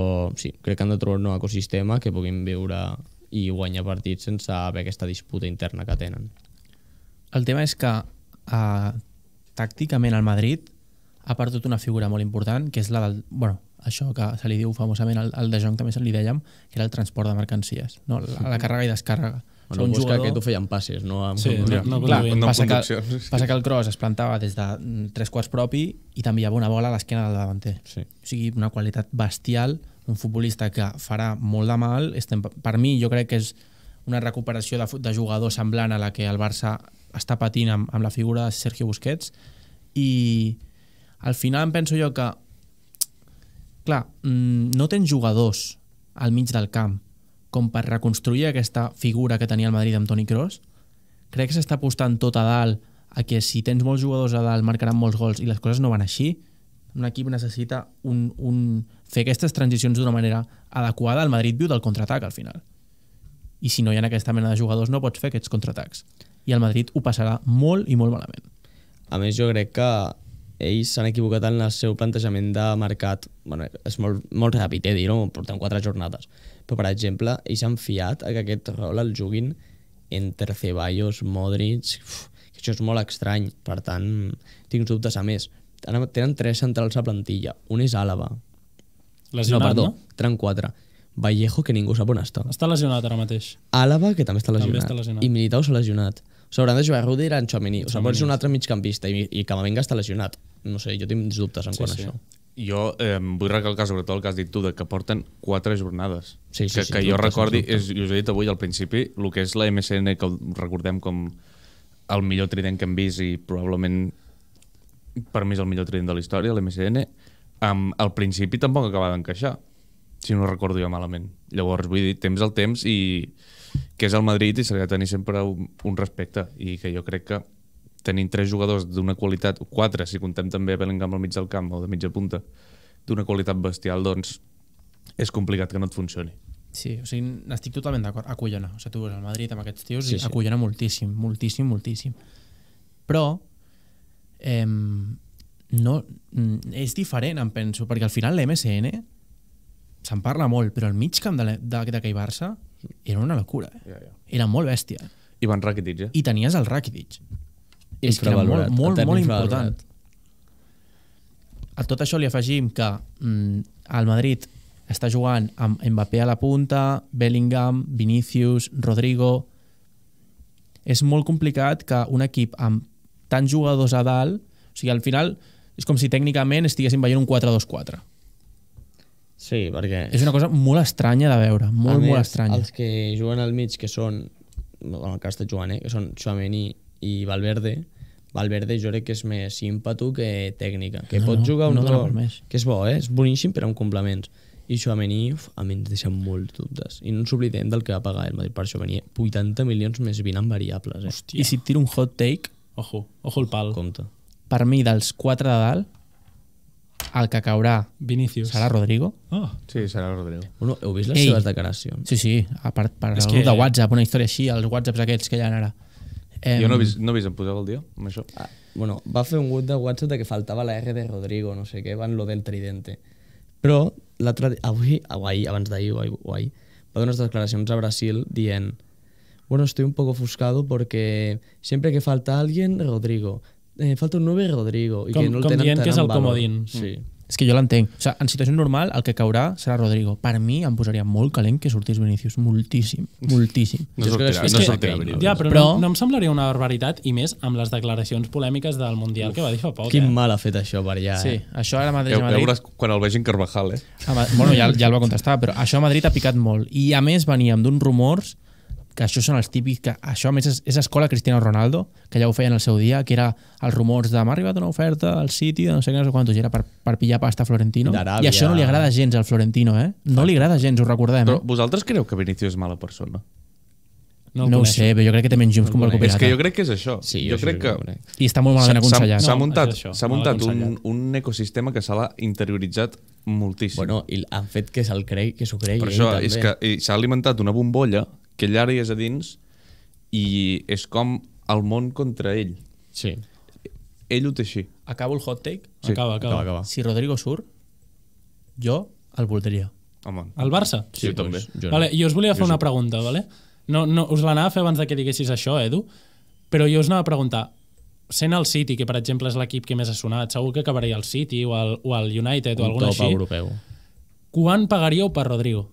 sí, crec que han de trobar un nou ecosistema que puguin viure i guanyar partits sense haver aquesta disputa interna que tenen. El tema és que uh, tàcticament el Madrid ha perdut una figura molt important, que és la del... Bueno, això que se li diu famosament al, al De Jong també se li dèiem, que era el transport de mercancies, no? la, la càrrega i descàrrega. Bueno, un jugador... que tu feien passes, no? Amb... Sí, no, no, Clar, no passa, que, passa que el cross es plantava des de mm, tres quarts propi i també hi havia una bola a l'esquena del davanter. Sí. O sigui, una qualitat bestial, un futbolista que farà molt de mal. Estem, per mi, jo crec que és una recuperació de, de jugador semblant a la que el Barça està patint amb, amb la figura de Sergio Busquets i al final em penso jo que clar, mm, no tens jugadors al mig del camp com per reconstruir aquesta figura que tenia el Madrid amb Toni Kroos. Crec que s'està apostant tot a dalt a que si tens molts jugadors a dalt marcaran molts gols i les coses no van així un equip necessita un, un, fer aquestes transicions d'una manera adequada. El Madrid viu del contraatac al final. I si no hi ha aquesta mena de jugadors no pots fer aquests contraatacs i el Madrid ho passarà molt i molt malament A més, jo crec que ells s'han equivocat en el seu plantejament de mercat. bueno, és molt, molt ràpid, eh, dir-ho, portem quatre jornades. Però, per exemple, ells han fiat a que aquest rol el juguin entre Ceballos, Modric... Uf, que això és molt estrany. Per tant, tinc dubtes a més. Tenen tres centrals a plantilla. Un és Àlava. Lesionat, no, perdó, no? tenen quatre. Vallejo, que ningú sap on està. Està lesionat ara mateix. Àlava, que també està També lesionat. està lesionat. I Militao s'ha lesionat. O sigui, hauran de jugar Rudiger en Chouameni. O sigui, ser un altre migcampista i, i Camavinga està lesionat. No sé, jo tinc dubtes en Sí, quant sí. a això. Jo eh, vull recalcar sobretot el que has dit tu, de que porten quatre jornades. Sí, sí, que, sí, que sens jo recordi, és, us he dit avui al principi, el que és la MSN, que recordem com el millor trident que hem vist i probablement per mi és el millor trident de la història, l'MSN, um, al principi tampoc acaba d'encaixar, si no recordo jo malament. Llavors, vull dir, temps al temps i que és el Madrid i s'ha de tenir sempre un, un respecte i que jo crec que tenint tres jugadors d'una qualitat, quatre si contem també Bellingham al mig del camp o de mitja punta, d'una qualitat bestial, doncs és complicat que no et funcioni. Sí, o sigui, n'estic totalment d'acord. Acollona. O sigui, tu veus el Madrid amb aquests tios Sí, sí, sí. sí. acollona moltíssim, moltíssim, moltíssim. Però eh, no, mm, és diferent, em penso, perquè al final l'MSN se'n parla molt, però el mig camp d'aquell Barça era una locura. Eh? Ja, ja. Era molt bèstia. Ivan Rakitic, eh? I tenies el Rakitic. És que era molt, molt, molt important. A tot això li afegim que mm, el Madrid està jugant amb Mbappé a la punta, Bellingham, Vinicius, Rodrigo... És molt complicat que un equip amb tants jugadors a dalt... O sigui, al final és com si tècnicament estiguéssim veient un 4-2-4. Sí, perquè... És una cosa molt estranya de veure, molt, més, molt estranya. Els que juguen al mig, que són, en el cas de jugant, eh, que són Chouameni i Valverde, Valverde jo crec que és més ímpetu que tècnica. Que No, pot no, jugar un no rol que és bo, eh? és boníssim, però amb complements. I Chouameni, a mi ens deixa molts dubtes. I no ens oblidem del que va pagar el Madrid per Chouameni. 80 milions més 20 en variables. Eh? Hòstia. I si et tiro un hot take, Ojo, ojo el pal. Compte. per mi dels quatre de dalt, el que caurà Vinicius. serà Rodrigo. Oh. Sí, serà Rodrigo. Bueno, heu vist les Ei. seves declaracions? Sí, sí, a part per És el que- de WhatsApp, una història així, els WhatsApps aquests que hi ha ara. Eh, Jo no he vist, no he vist em poseu el dia amb això. Ah, bueno, va fer un grup de WhatsApp de que faltava la R de Rodrigo, no sé què, van lo del tridente. Però l'altre dia, avui, ahir, abans d'ahir o ahir, o ahir, va donar unes declaracions a Brasil dient bueno, estoy un poco ofuscado porque siempre que falta alguien, Rodrigo. Eh, falta un 9, Rodrigo. I Com- que no el com tenen dient tant que és el comodín. Sí. És que jo l'entenc. O sigui, en situació normal, el que caurà serà Rodrigo. Per mi em posaria molt calent que sortís Vinícius. Moltíssim. Moltíssim. No sortirà, que no sortirà. Ja, però, Però- No, no em semblaria una barbaritat, i més amb les declaracions polèmiques del Mundial que va dir fa poc. Quin eh? mal ha fet això per allà, Sí, eh? això ara a Madrid, Ja, a ja Madrid veuràs quan el vegin Carvajal, eh? A Ma- bueno, ja, ja el va contestar, però això a Madrid ha picat molt. I a més veníem d'uns rumors que això són els típics, que això a més és, és escola Cristiano Ronaldo, que ja ho feien al seu dia, que era els rumors de m'ha arribat una oferta al City de no sé què, no sé quantos, i era per, per pillar pasta a Florentino. I això no li agrada gens al Florentino, eh? No li agrada gens, ho recordem, Però eh? vosaltres creu que Vinicius és mala persona? No, No, el ho sé, però jo crec que té menys llums No com el el conec. És que jo crec que és això. Sí, jo jo crec que... que. I està molt malament aconsellat. S'ha No, muntat, s'ha muntat un, un ecosistema que se l'ha interioritzat moltíssim. Bueno, i han fet que se'l cregui, que s'ho cregui per ell, això també. és que i s'ha alimentat una bombolla que hi és a dins i és com el món contra ell. Sí, Ell ho té així. Acabo el hot take. Sí, Acaba, acaba. acaba, acaba. Si Rodrigo surt, jo el voldria. Home, El Barça? sí, jo també. doncs, jo Vale, no. jo us volia fer una pregunta, vale? No, no, us l'anava a fer abans de que diguessis això, Edu, però jo us anava a preguntar, sent el City, que per exemple és l'equip que més ha sonat, segur que acabaria el City o el, o el United o Un alguna top així, europeu. quan pagaríeu per Rodrigo?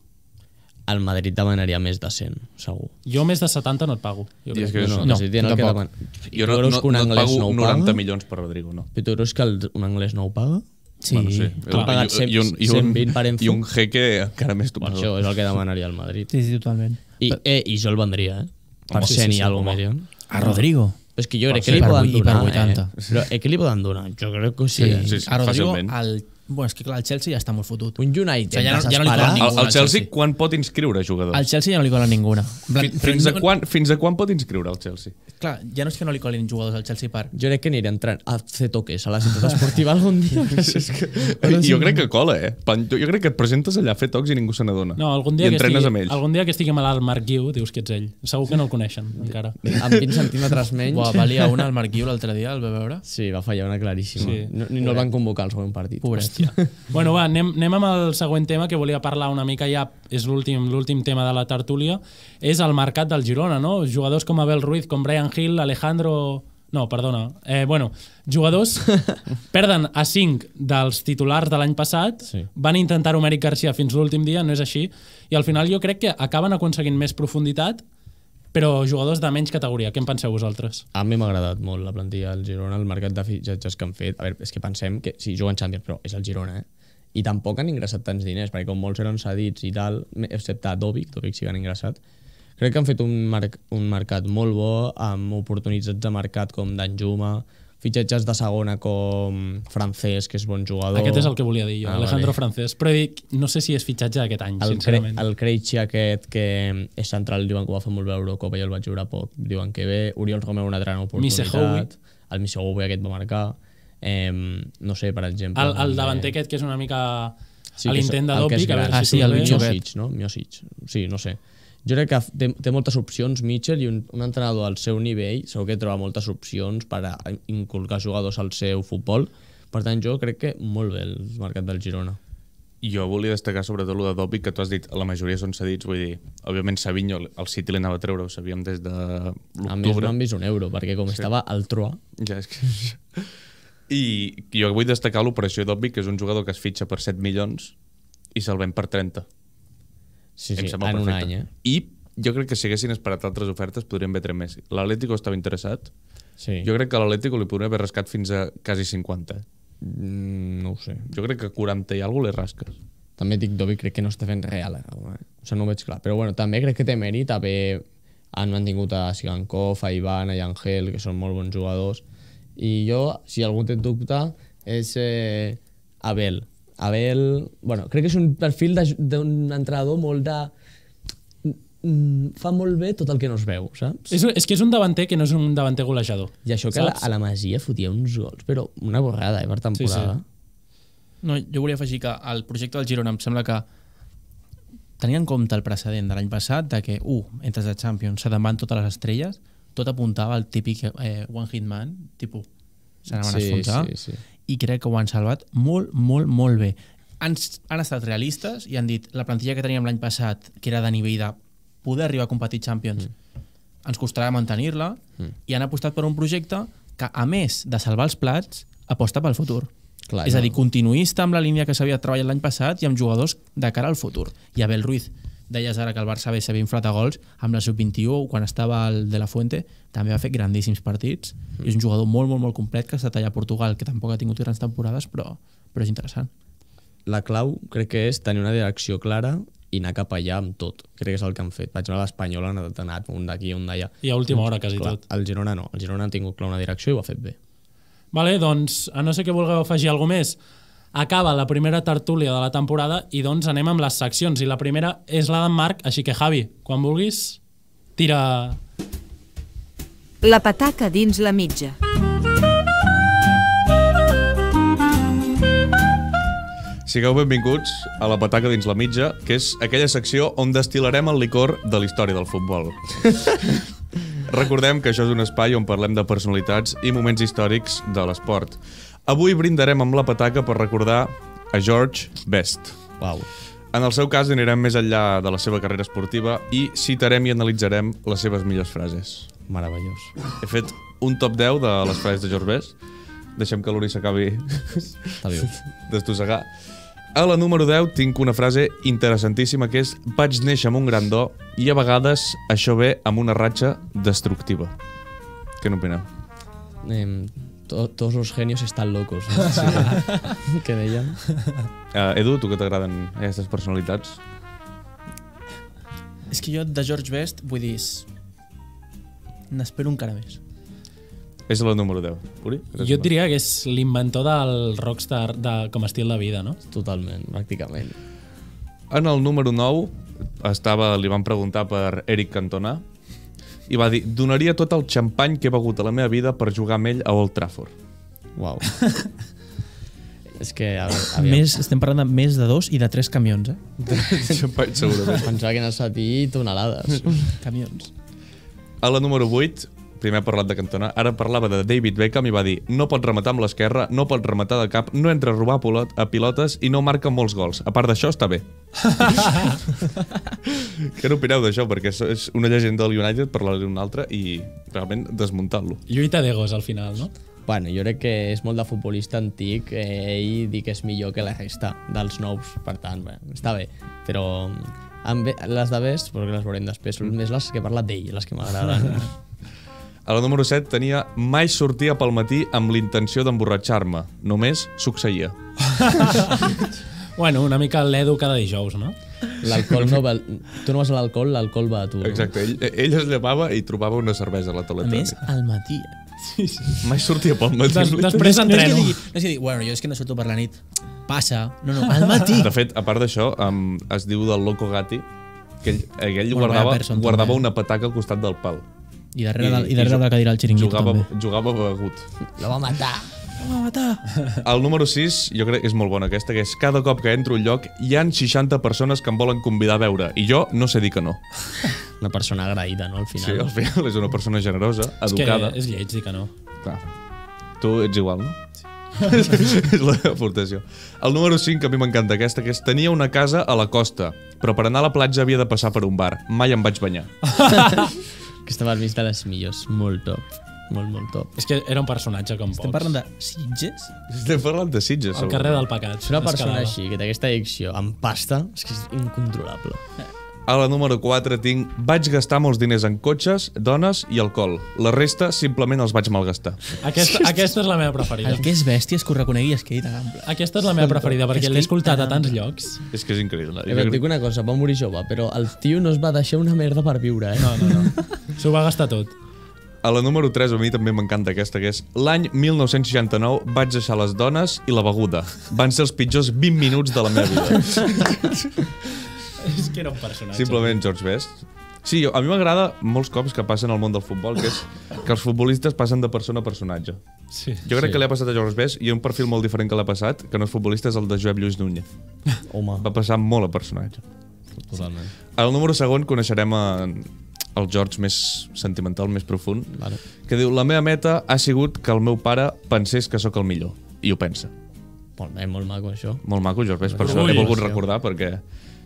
El Madrid demanaria més de 100, segur. Jo més de 70 no et pago. Jo crec. que no, no, no, si que tampoc. deman... Jo no, no, que un no et pago no ho 90 paga? milions per Rodrigo, no. Però tu creus que el, un anglès no ho paga? Sí, bueno, sí. Han pagat I, i, un, i, un, 120 per Enzo. I un jeque encara més topador. això és el que demanaria el Madrid. sí, sí totalment. I, eh, i jo el vendria, eh? Per Home, 100 sí, sí, i alguna més. eh? A Rodrigo. És que jo crec que li poden vuit- i per donar, 80. eh? Però eh, què li poden donar? Jo crec que sí. Sí, eh? sí, sí, a Rodrigo, fàcilment. el... Bueno, és que clar, el Chelsea ja està molt fotut. Un United O sigui, ja no- ja no li colen ningú. El, el al Chelsea, Chelsea. quan pot inscriure jugadors? Al Chelsea ja no li cola ninguna. En plan, Fi- fins, a no- quan, fins a quan pot inscriure el Chelsea? Clar, ja no és que no li colin jugadors al Chelsea per... Jo crec que aniré entrant a fer toques a la ciutat esportiva algun dia. [laughs] és que... [laughs] I jo crec que cola, eh? Pan- Jo, crec que et presentes allà a fer tocs i ningú se n'adona. No, algun dia, I que estigui, amb ells. algun dia que estigui malalt Marc Guiu, dius que ets ell. Segur que no el coneixen, encara. Amb 20 centímetres menys. Buah, valia una al Marc Guiu l'altre dia, el va veure? Sí, va fallar una claríssima. Sí. No, ni no el van convocar al següent partit. Pobret. [laughs] Bueno, va, anem, anem amb el següent tema que volia parlar una mica ja, és l'últim l'últim tema de la tertúlia, és el mercat del Girona, no? Jugadors com Abel Ruiz, com Brian Hill, Alejandro... No, perdona. Eh, bueno, jugadors [laughs] perden a 5 dels titulars de l'any passat, Sí. van intentar-ho Mèric Garcia fins l'últim dia, no és així, i al final jo crec que acaben aconseguint més profunditat, però jugadors de menys categoria. Què en penseu vosaltres? A mi m'ha agradat molt la plantilla del Girona, el mercat de fitxatges que han fet. A veure, és que pensem que sí, juguen Champions, però és el Girona, eh? I tampoc han ingressat tants diners, perquè com molts eren cedits i tal, excepte Dovic, Dovic sí que han ingressat, crec que han fet un, marc, un mercat molt bo, amb oportunitats de mercat com Danjuma, fitxatges de segona com Francesc, que és bon jugador. Aquest és el que volia dir jo, Ah, Alejandro vale. Francés. Però dic, no sé si és fitxatge d'aquest any, el, cre sincerament. el Krejci aquest que és central diuen que ho va fer molt bé a Eurocopa jo el vaig veure poc, diuen que bé Oriol Romeu una gran Misehoui. oportunitat el Misehoui aquest va marcar eh, no sé, per exemple El, el davanter aquest, que és una mica Sí, que l'intent de el que és Dopic, a veure. Ah, si sí, el. Miosic, no? Miosic. Sí, no sé. Jo crec que té, té moltes opcions Mitchell i un, un entrenador al seu nivell segur que troba moltes opcions per a inculcar jugadors al seu futbol. Per tant, jo crec que molt bé el mercat del Girona. Jo volia destacar sobretot el de Dopic, que tu has dit, la majoria són cedits, vull dir, òbviament Savinho, el City l'anava a treure, ho sabíem des de A més, no l'octubre. han vist un euro, perquè com sí. estava al Troa, Ja, és que... I jo vull destacar l'operació d'Obic, que és un jugador que es fitxa per 7 milions i se'l ven per 30. Sí, Em sí, sembla en un perfecte. any, eh? I jo crec que si haguessin esperat altres ofertes podrien haver tret més. L'Atlético estava interessat. Sí. Jo crec que l'Atlético li podria haver rascat fins a quasi 50. Mm, no ho sé. Jo crec que 40 i alguna li rasques. També dic Dovi, crec que no està fent real. Eh? O sigui, no ho veig clar. Però bueno, també crec que té mèrit haver han mantingut a Sigankov, a Ivan, a Yangel, que són molt bons jugadors. I jo, si algú té dubte, és eh, Abel. Abel, bueno, crec que és un perfil de- d'un entrenador molt de... Mm, fa molt bé tot el que no es veu, saps? És, és que és un davanter que no és un davanter golejador. I això que a la, saps? a la Masia fotia uns gols, però una borrada, eh, per temporada. No, jo volia afegir que el projecte del Girona em sembla que tenia en compte el precedent de l'any passat de que, uh, entres a Champions, se van totes les estrelles, tot apuntava al típic eh, one hit man, tipus, se n'anaven a Sí, esfonçar, sí, sí. I crec que ho han salvat molt, molt, molt bé. Han, han estat realistes i han dit la plantilla que teníem l'any passat, que era de nivell de poder arribar a competir Champions, mm. ens costarà mantenir-la, mm. i han apostat per un projecte que, a més de salvar els plats, aposta pel futur. Clar, és a no. dir, continuista amb la línia que s'havia treballat l'any passat i amb jugadors de cara al futur. I Abel Ruiz, deies ara que el Barça s'havia inflat a gols, amb la sub-21, quan estava al de la Fuente, també va fer grandíssims partits. Mm. És un jugador molt, molt, molt complet que ha estat allà a Portugal, que tampoc ha tingut grans temporades, però, però és interessant. La clau crec que és tenir una direcció clara i anar cap allà amb tot. Crec que és el que han fet. Per exemple, l'Espanyol han anat- un d'aquí, un d'allà. I a última hora, quasi Clar, tot. el Girona no. El Girona ha tingut clar una direcció i ho ha fet bé. Vale, doncs, a no ser que vulgueu afegir alguna més, acaba la primera tertúlia de la temporada i doncs anem amb les seccions. I la primera és la d'en Marc, així que Javi, quan vulguis, tira... La pataca dins la mitja. Sigueu benvinguts a la pataca dins la mitja, que és aquella secció on destil·larem el licor de la història del futbol. [laughs] Recordem que això és un espai on parlem de personalitats i moments històrics de l'esport. Avui brindarem amb la pataca per recordar a George Best. Uau. En el seu cas anirem més enllà de la seva carrera esportiva i citarem i analitzarem les seves millors frases. Meravellós. He fet un top 10 de les frases de George Best. Deixem que l'Uri s'acabi Està viu. [laughs] d'estossegar. A la número 10 tinc una frase interessantíssima que és vaig néixer amb un gran do i a vegades això ve amb una ratxa destructiva. Què n'opineu? Eh, to, todos los genios están locos. Sí, que, que deien. Uh, Edu, tu que t'agraden aquestes personalitats? És que jo de George Best vull dir... N'espero encara més. És la número 10. Uri? Jo et diria que és l'inventor del rockstar de, com a estil de vida, no? Totalment, pràcticament. En el número 9 estava, li van preguntar per Eric Cantona i va dir, donaria tot el xampany que he begut a la meva vida per jugar amb ell a Old Trafford. Uau. [laughs] és que, a aviam, Més, estem parlant de més de dos i de tres camions, eh? [laughs] xampany, segurament. pensava que n'has a dir tonelades. Camions. A la número 8, primer ha parlat de Cantona, ara parlava de David Beckham i va dir no pot rematar amb l'esquerra, no pot rematar de cap, no entra a robar pilot, a pilotes i no marca molts gols. A part d'això, està bé. [laughs] Què n'opineu d'això? Perquè és- una llegenda del United, parlar d'un altre i realment desmuntar-lo. Lluita d'egos al final, no? bueno, jo crec que és molt de futbolista antic eh, ell dir que és millor que la resta dels nous, per tant, bé, està bé. Però amb, les de Best, perquè les veurem després, són més les que parla d'ell, les que m'agraden. [laughs] A la número 7 tenia mai sortia pel matí amb l'intenció d'emborratxar-me. Només succeïa. [laughs] Bueno, una mica l'Edu cada dijous, no? L'alcohol no va... Tu no vas a l'alcohol, l'alcohol va a tu. Exacte, ell, ell es llevava i trobava una cervesa a la A toleta. més, al matí. Mai sortia pel matí. Des, després No és que entreno. digui, no és que digui, bueno, jo és que no surto per la nit. Passa. No, no, al matí. De fet, a part d'això, um, es diu del Loco Gatti, que ell, ell Bueno, guardava, person, guardava també. una pataca al costat del pal. I darrere, del, i darrere ju- de la cadira del xiringuito jugava, també. jugava begut. La va matar. Va matar. El número 6, jo crec que és molt bona aquesta, que és cada cop que entro a un lloc hi han 60 persones que em volen convidar a veure i jo no sé dir que no. Una persona agraïda, no? Al Sí, final. al final és una persona generosa, És que educada. és lleig dir que no. Clar. Tu ets igual, no? Sí. [laughs] és l'aportació. El número 5, a mi m'encanta aquesta, que és tenia una casa a la costa, però per anar a la platja havia de passar per un bar. Mai em vaig banyar. [laughs] Aquesta va vist de les millors. Molt top. Molt, molt top. És que era un personatge com Estem pocs. parlant de Sitges? Estem parlant de Sitges, El carrer del pecat. És una persona així, que té aquesta addicció amb pasta, és que és incontrolable. A la número 4 tinc vaig gastar molts diners en cotxes, dones i alcohol. La resta simplement els vaig malgastar. Aquesta, [laughs] aquesta és la meva preferida. El que és bèstia és que ho reconegui tan ample. Aquesta és la meva preferida, perquè l'he escoltat a tants llocs. És que és increïble. Eh, però et dic una cosa, va morir jove, però el tio no es va deixar una merda per viure, eh? No, no, no. S'ho va gastar tot. A la número 3 a mi també m'encanta aquesta, que és l'any 1969 vaig deixar les dones i la beguda. Van ser els pitjors 20 minuts de la meva vida. És que era un personatge. Simplement George Best. Sí, a mi m'agrada molts cops que passen al món del futbol, que és que els futbolistes passen de persona a personatge. Sí. Jo crec que li ha passat a George Best i un perfil molt diferent que l'ha passat, que no és futbolista, és el de Joep Lluís Núñez. Home, Va passar molt a personatge. totalment. Al número segon coneixerem a, el George més sentimental, més profund, Vale. que diu la meva meta ha sigut que el meu pare pensés que sóc el millor. I ho pensa. Molt bé, molt maco, això. Molt maco, George Best, per això he volgut recordar, perquè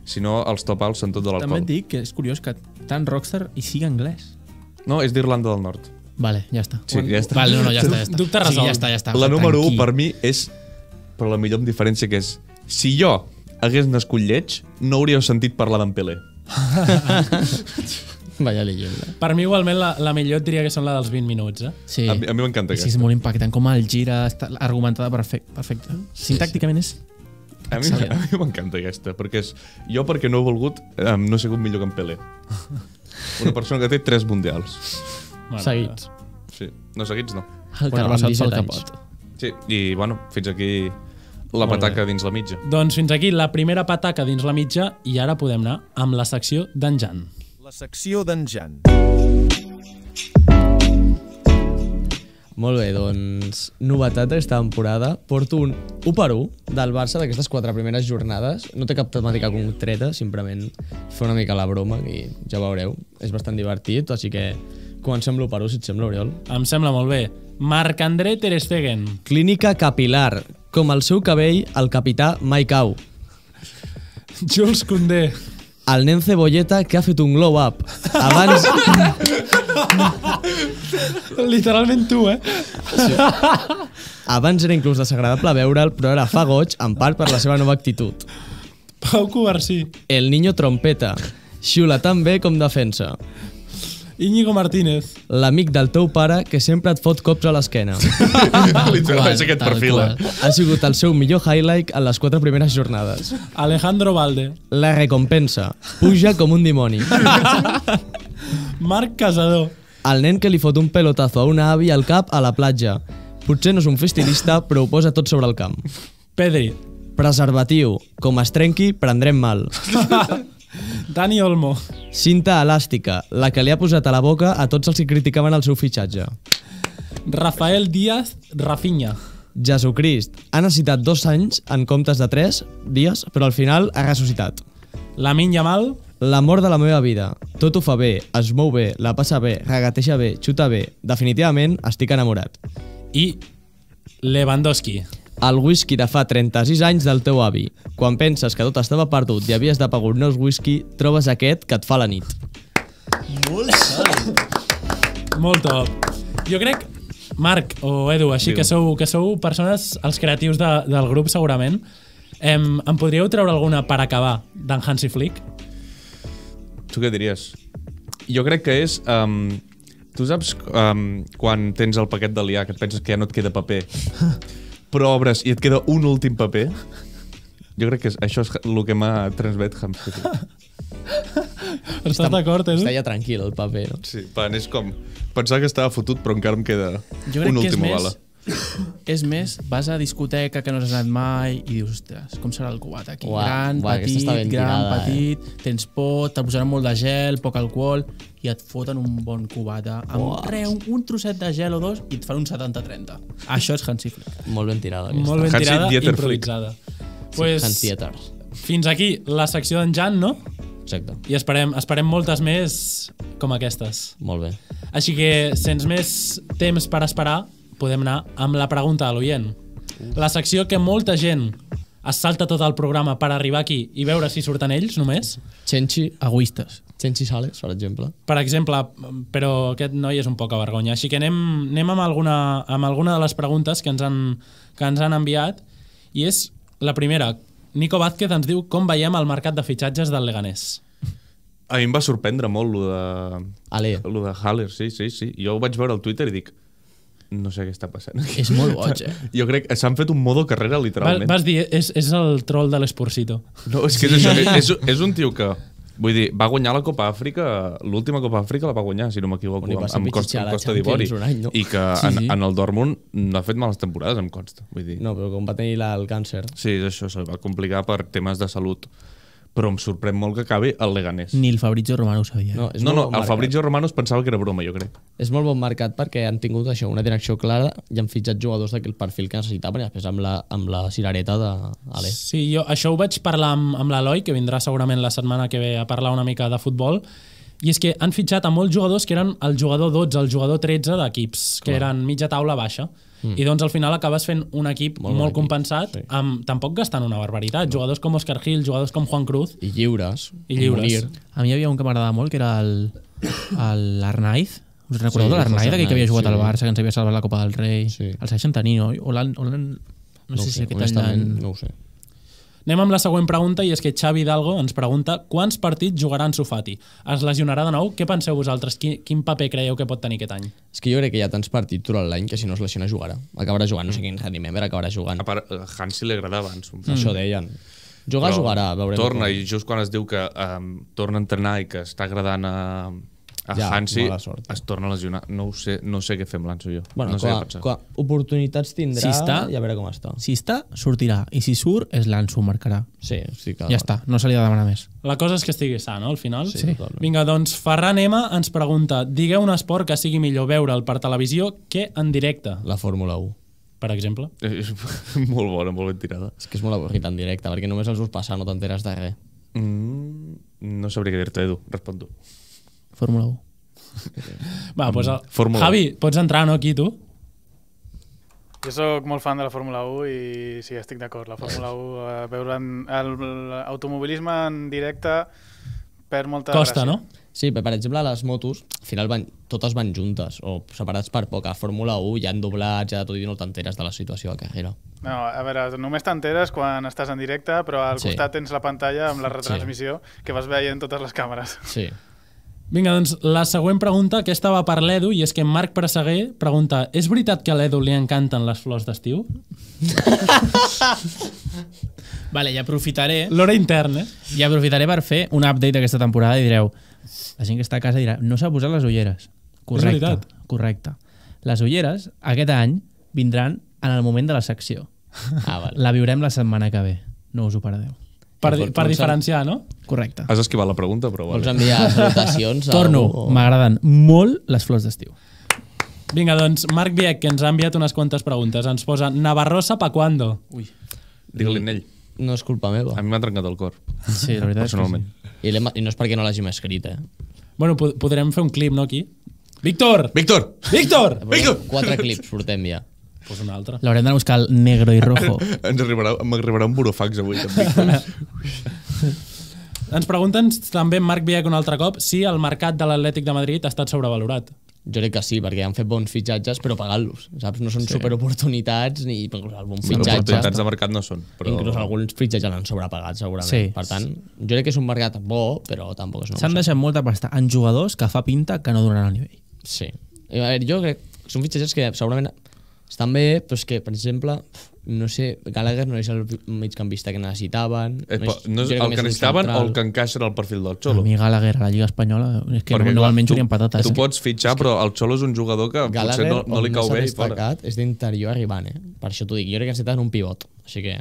si no els top alts són tot de També l'alcohol. et dic que és curiós que tant rockstar i sigui anglès. No, és d'Irlanda del Nord. Vale, ja està. Sí, ja està. Vale, no, no, ja està, ja [laughs] està. Dubte Sí, resolt. ja està, ja està. La número 1 Tranquil. per mi és però la millor amb diferència que és si jo hagués nascut lleig, no hauríeu sentit parlar d'en Pelé. [laughs] Vaya leyenda. Per mi, igualment, la, la millor et diria que són la dels 20 minuts, eh? Sí. A mi- a mi m'encanta Sí, és aquesta. molt impactant. Com el gira, està argumentada perfecte. perfecte. Sintàcticament és... A mi, a mi m'encanta aquesta, perquè és, jo perquè no he volgut, no he sigut millor que en Pelé. Una persona que té tres mundials. Bueno, Seguits. Sí, no seguits, no. El Bueno, carbassat amb pel 17 capot. Sí, i bueno, fins aquí la Molt pataca dins la mitja. Doncs fins aquí la primera pataca dins la mitja i ara podem anar amb la secció d'en Jan. La secció d'en Jan. Molt bé, doncs, novetat d'aquesta temporada. Porto un 1 per 1 del Barça d'aquestes quatre primeres jornades. No té cap temàtica concreta, simplement fer una mica la broma i ja veureu. És bastant divertit, així que comencem amb l'1 per 1, si et sembla, Oriol. Em sembla molt bé. Marc-André Ter Stegen. Clínica capilar. Com el seu cabell, el capità mai cau. Jules Koundé. El nen cebolleta que ha fet un glow up. Abans, Literalment tu, eh? abans era inclús desagradable veure'l, però ara fa goig, en part per la seva nova actitud. Pau Covarsí. El niño trompeta. Xiula tan bé com defensa. Íñigo Martínez. L'amic del teu pare que sempre et fot cops a l'esquena. [laughs] Literal, és aquest perfil, eh? Ha sigut el seu millor highlight en les quatre primeres jornades. Alejandro Valde. La recompensa. Puja com un dimoni. [laughs] Marc Casador. El nen que li fot un pelotazo a una avi al cap a la platja. Potser no és un festilista, però ho posa tot sobre el camp. Pedri. Preservatiu. Com es trenqui, prendrem mal. [laughs] Dani Olmo. Cinta elàstica, la que li ha posat a la boca a tots els que criticaven el seu fitxatge. Rafael Díaz Rafinha. Jesucrist. Ha necessitat dos anys en comptes de tres dies, però al final ha ressuscitat. Lamin Yamal. L'amor de la meva vida. Tot ho fa bé, es mou bé, la passa bé, regateja bé, xuta bé. Definitivament estic enamorat. I Lewandowski. El whisky de fa 36 anys del teu avi. Quan penses que tot estava perdut i havies de pagar un nou whisky, trobes aquest que et fa la nit. Molt top. Jo crec, Marc o Edu, així Digue. que sou, que sou persones, els creatius de, del grup segurament, em, em podríeu treure alguna per acabar d'en Hansi Flick? Tu què diries? Jo crec que és... Um, tu saps um, quan tens el paquet de liar que et penses que ja no et queda paper, [laughs] però obres i et queda un últim paper? Jo crec que és, això és el que m'ha transmet Hamster. Estàs d'acord, Edu? Està ja tranquil el paper, no? Sí, plan, és com pensar que estava fotut però encara em queda Jo crec una que és última més, bala. [coughs] és més, vas a discoteca que no has anat mai i dius, ostres, com serà el cubat aquí? Uah, gran, aquesta petit, està ben gran, tirada, petit, tens por, te posaran molt de gel, poc alcohol i et foten un bon cubata amb Uah. re, un, un trosset de gel o dos i et fan un 70-30. Això és Hansi Flick. [laughs] Molt ben tirada aquesta. Molt ben Hansi tirada, Dieter improvisada. Pues, Theaters. fins aquí la secció d'en Jan, no? Exacte. I esperem, esperem moltes més com aquestes. Molt bé. Així que, sense més temps per esperar, podem anar amb la pregunta de l'oient. La secció que molta gent es salta tot el programa per arribar aquí i veure si surten ells només. Chenchi, Egoistes. Chenchi Sales, per exemple. Per exemple, però aquest noi és un poca vergonya. Així que anem, anem amb, alguna, amb alguna de les preguntes que ens, han, que ens han enviat. I és la primera. Nico Vázquez ens diu com veiem el mercat de fitxatges del Leganés. A mi em va sorprendre molt lo de, Ale. lo de Haller, sí, sí, sí. Jo ho vaig veure al Twitter i dic, no sé què està passant. [laughs] És molt boig, eh? Jo crec que s'han fet un modo carrera, Va, literalment. vas dir, és, és el troll de l'Esporcito. No, és que és això, és, és un tio que Vull dir, va guanyar la Copa Àfrica, l'última Copa Àfrica la va guanyar, si no m'equivoco, amb, amb, Costa, amb Costa d'Ivori. No? I que Sí, en, sí. en el Dortmund no ha fet males temporades, em consta. Vull dir, No, però com va tenir la, el càncer. Sí, és això, se va complicar per temes de salut. Però em sorprèn molt que acabi el Leganés. Ni el Fabrizio Romano ho sabia. No, és no, no, bon el mercat. Fabrizio Romano es pensava que era broma, jo crec. És molt bon mercat perquè han tingut això, una direcció clara i han fitxat jugadors d'aquell perfil que necessitaven i després amb la, amb la cirereta de Ale. Sí, jo això ho vaig parlar amb, amb l'Eloi, que vindrà segurament la setmana que ve a parlar una mica de futbol, i és que han fitxat a molts jugadors que eren el jugador 12, el jugador 13 d'equips, que eren mitja taula baixa. Mm. I doncs al final acabes fent un equip Molt molt, equip, compensat, sí. amb tampoc gastant una barbaritat. Jugadors com Oscar Gil, jugadors com Juan Cruz, I lliures. I lliures. Munir. A mi hi havia un que m'agradava molt, que era l'Arnaiz. Us recordeu Sí, de l'Arnaiz, aquell que havia jugat al sí. Barça, que ens havia salvat la Copa del Rei, Sí. el Seixantanino, o l'han o l'han No, ho sé si aquest any... No ho sé. Anem amb la següent pregunta i és que Xavi Hidalgo ens pregunta quants partits jugarà en Sofati? Es lesionarà de nou? Què penseu vosaltres? Quin, quin paper creieu que pot tenir aquest any? És que jo crec que hi ha tants partits durant l'any que si no es lesiona jugarà. Acabarà jugant, no sé quin rendiment, però acabarà jugant. A part, a Hansi li agradava abans. Mm. Això deien. Jugar, jugarà, veurem. Torna, com. i just quan es diu que um, torna a entrenar i que està agradant a, a Ja, Hansi, mala sort. es torna a lesionar. No ho sé, no sé què fer amb l'Anso jo. Bueno, no sé què quan, pensar. quan oportunitats tindrà Si està- i a veure com està. Si està, sortirà. I si surt, és l'Anso marcarà. Sí, sí que... Ja està, no se li ha de demanar més. La cosa és que estigui sa, no?, al final? Sí, totalment. Vinga, doncs Ferran M ens pregunta digueu un esport que sigui millor veure'l per televisió que en directe, La Fórmula 1. per exemple. És [laughs] molt bona, molt ben tirada. És que és molt avorrit en directe, perquè només els veus passar, no t'enteres de res. Mm, no sabria què dir-te, Edu. Respon tu. Fórmula 1. Va, doncs, el... Fórmula Javi, pots entrar, no, aquí, tu? Jo sóc molt fan de la Fórmula 1 i sí, estic d'acord. La Fórmula 1, eh, veure l'automobilisme en directe perd molta Costa, gràcia. no? Sí, però per exemple, les motos, al final van, totes van juntes, o separats per poc. A Fórmula 1 hi ha doblats, hi ha de tot i no t'enteres de la situació de carrera. No, a veure, només t'enteres quan estàs en directe, però al Sí. costat tens la pantalla amb la retransmissió que vas veient totes les càmeres. Sí. Vinga, doncs la següent pregunta, aquesta va per l'Edu, i és que Marc Presseguer pregunta és veritat que a l'Edu li encanten les flors d'estiu? [laughs] Vale, ja aprofitaré, L'hora intern, eh? ja aprofitaré per fer un update d'aquesta temporada i direu, la gent que està a casa dirà, no s'ha posat les ulleres. Correcte, correcte. Les ulleres, aquest any, vindran en el moment de la secció. [laughs] Ah, vale. La viurem la setmana que ve. No us ho perdeu. Per, Vols- per vols- diferenciar, no? Correcte. Has esquivat la pregunta, però Vols enviar salutacions? Torno, o- m'agraden molt les flors d'estiu. Vinga, doncs Marc Viec, que ens ha enviat unes quantes preguntes, ens posa Navarrosa pa cuando? Digue-li en ell. No és culpa meva. A mi m'ha trencat el cor, Sí, la veritat és que personalment. sí. I, I no és perquè no l'hàgim escrit, eh? Bueno, po podrem fer un clip, no, aquí? Víctor! Víctor! Víctor! Vinga! Quatre clips portem ja. Pues un altre. L'haurem a buscar el negro i rojo. [laughs] Ens arribarà, m'arribarà un burofax avui, amb Víctor. [laughs] Ens pregunten també Marc Viec un altre cop si el mercat de l'Atlètic de Madrid ha estat sobrevalorat. Jo crec que sí, perquè han fet bons fitxatges, però pagant-los, saps? No són sí. superoportunitats ni algun fitxatge. oportunitats de mercat no són, però... Inclús alguns fitxatges l'han sobrepagat, segurament. Sí. Per tant, jo crec que és un mercat bo, però tampoc és una S'han deixat molta pasta en jugadors que fa pinta que no donaran el nivell. Sí. I, A veure, jo crec que són fitxatges que segurament estan bé, però és que, per exemple, no sé, Gallagher no és el migcampista que necessitaven. Eh, però no és jo crec el que un necessitaven o central. el que encaixa en el perfil del A Xolo. mi Gallagher a la Lliga Espanyola és que Perquè, no, clar, normalment juguen patates. Tu eh? pots fitxar, però el Xolo és un jugador que Gallagher, potser no, no li cau bé destacat és d'interior arribant, eh? Per això t'ho dic, jo crec que necessiten un pivot. Així que...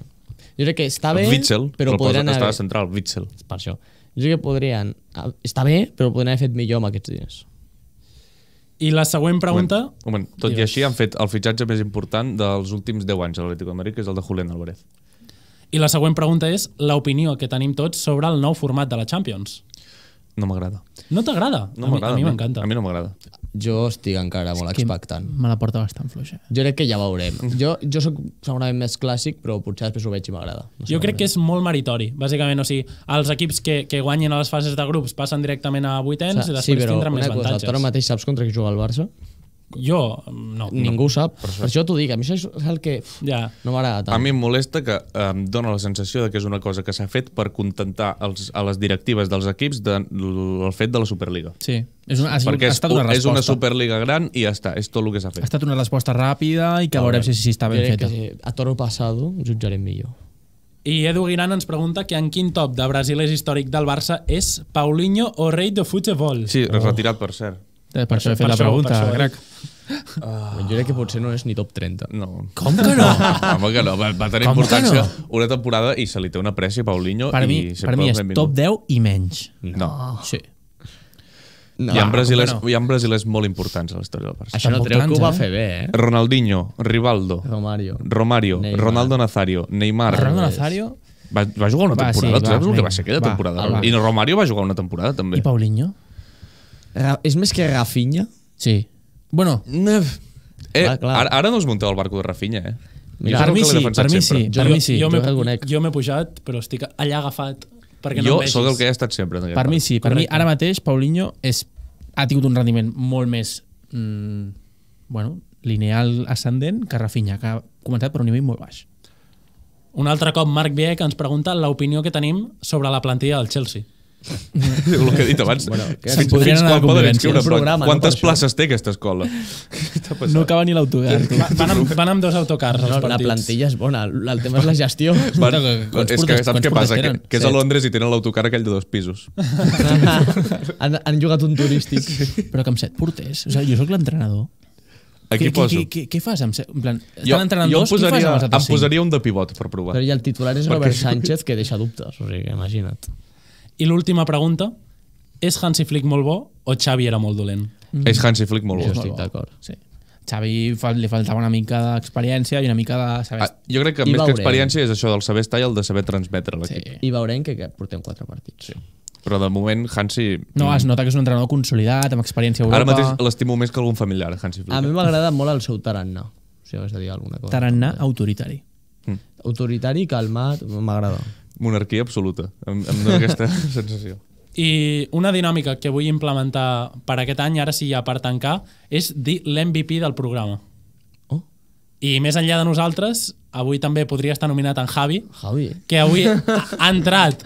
Jo crec que està bé, Witzel, però el podrien haver... a central, Witzel. Per això. Jo crec que podrien... ah, Està bé, però podrien haver fet millor amb aquests diners. I la següent pregunta... Un moment, tot i Digues. així han fet el fitxatge més important dels últims 10 anys a l'Atlético de Madrid, que és el de Julián Álvarez. I la següent pregunta és l'opinió que tenim tots sobre el nou format de la Champions. No m'agrada. No t'agrada? No a mi, m'agrada. a mi m'encanta. A mi no m'agrada. Jo estic encara molt Que expectant. Me la porta bastant fluixa. Jo crec que ja veurem. [laughs] Jo, jo sóc segurament més clàssic, però potser després ho veig i m'agrada. No sé, Jo crec que és molt meritori, bàsicament. O sigui, els equips que, que guanyin a les fases de grups passen directament a vuitens i després sí, però tindran més una cosa, tu avantatges. ara mateix saps contra qui juga el Barça? Jo, no. Ningú ho sap. Per això t'ho dic, a mi això és el que uf, Ja. no m'agrada tant. A mi em molesta que em dona la sensació de que és una cosa que s'ha fet per contentar els, a les directives dels equips de, el fet de la Superliga. Sí, és una, ha, sigut, Perquè ha és, estat una és resposta. una Superliga gran i ja està, és tot el que s'ha Ha fet. estat una resposta ràpida i que veurem si, si està ben crec feta. que a toro passado jutjarem millor. I Edu Guiran ens pregunta que en quin top de brasilers històric del Barça és Paulinho o rei de futebol. Sí, retirat, per cert. Per, per això he fet la pregunta, això, eh? crac. Uh. Jo crec que potser no és ni top 30. No. Com que [laughs] no? Home, que no. Va, va tenir Com importància no? una temporada i se li té una prèssia a Paulinho Per mi, i per mi és top 10 i menys. No. Sí. No, hi, ha brasilers, no? hi ha brasilers molt importants a la història del Barça. Això no treu que ho va eh? fer bé, eh? Ronaldinho, Rivaldo, Romario. Romario, Neymar. Ronaldo Nazario, Neymar. Ronaldo Nazario Va, va jugar una Va, temporada, sí, tu va, saps el que va ser aquella Va, temporada? va. I no, Romario va jugar una temporada també. i Paulinho? Ra és més que Rafinha? Sí. Bueno, Eh, Clar, clar. Ara, ara no us munteu el barco de Rafinha, eh? Mira, Jo per mi sí, per mi sí. Jo- per mi sí. jo m'he- reconec. jo m'he pujat, però estic allà agafat perquè no Jo em sóc el que he estat sempre. Per mi barco. sí. Per mi Correcte. ara mateix Paulinho és, ha tingut un rendiment molt més mm, bueno, lineal ascendent que Rafinha, que ha començat per un nivell molt baix. Un altre cop, Marc Vieck ens pregunta l'opinió que tenim sobre la plantilla del Chelsea. [laughs] el que he dit abans. Bueno, que fins, podrien fins quan poden inscriure? Un programa, no, Quantes això. places té aquesta escola? [laughs] No acaba ni l'autocar. Van amb, van amb dos autocars No, la plantilla és bona, el tema és la gestió. Van, quants és que saps quants què passa? Que, que és a. Londres i tenen l'autocar aquell de dos pisos. [laughs] han, han jugat un turístic. Però que amb set porters. O sigui, jo sóc l'entrenador. Aquí què, poso. Què, què, què fas amb? En plan, estan Jo, entrenant jo em dos, què fas posaria, amb els em altres cinc? posaria un de pivot per provar. Però i el titular és Robert Sánchez, que deixa dubtes. O sigui, imagina't. I l'última pregunta, és Hansi Flick molt bo o Xavi era molt dolent? És Hansi Flick molt Jo bo. estic d'acord. Sí. Xavi li faltava una mica d'experiència i una mica de saber... Ah, jo crec que I més que veurem. experiència és això del saber estar i el de saber transmetre a l'equip. sí. I veurem que, que portem quatre partits. Sí. Però de moment, Hansi... No, es nota que és un entrenador consolidat, amb experiència a Europa. Ara mateix l'estimo més que algun familiar, Hansi Flick. A mi m'agrada molt el seu tarannà, si hagués de dir alguna cosa. Tarannà autoritari. Autoritari, calmat, m'agrada. Monarquia absoluta. Em, em dóna aquesta [laughs] sensació. I una dinàmica que vull implementar per aquest any, ara sí ja per tancar, és dir l'MVP del programa. Oh. I més enllà de nosaltres, avui també podria estar nominat en Javi, Javi. que avui ha entrat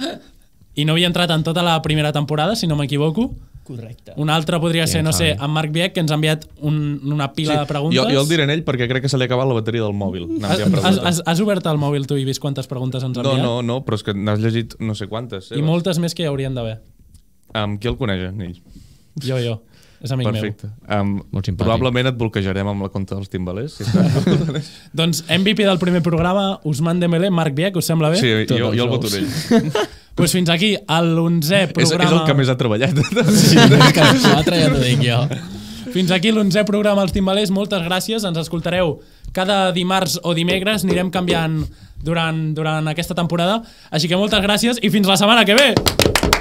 i no havia entrat en tota la primera temporada, si no m'equivoco. Correcte. Un altre podria ser, no sé, en Marc Vieck, que ens ha enviat un, una pila de preguntes. Jo, jo el diré en ell perquè crec que se li ha acabat la bateria del mòbil. Has, has, has, has obert el mòbil tu i vist quantes preguntes ens ha No, enviat? no, no, però és que n'has llegit no sé quantes. I moltes més que hi haurien d'haver. Amb qui el coneix, en ell? Jo, jo. És amic Perfecte. Um, Molt simpàtic. probablement et bloquejarem amb la compte dels timbalers. Si estàs- [laughs] meu. Doncs MVP del primer programa, Usman Dembélé, Marc Vieck, us sembla bé? sí, Tot jo, els jo el ous. voto en ell. Pues [laughs] fins aquí, a l'onzè És, programa... és el que més ha treballat. Sí, quatre ja t'ho dic jo. Fins aquí l'onzè programa als Timbalers. Moltes gràcies. Ens escoltareu cada dimarts o dimecres. Anirem canviant durant, durant aquesta temporada. Així que moltes gràcies i fins la setmana que ve!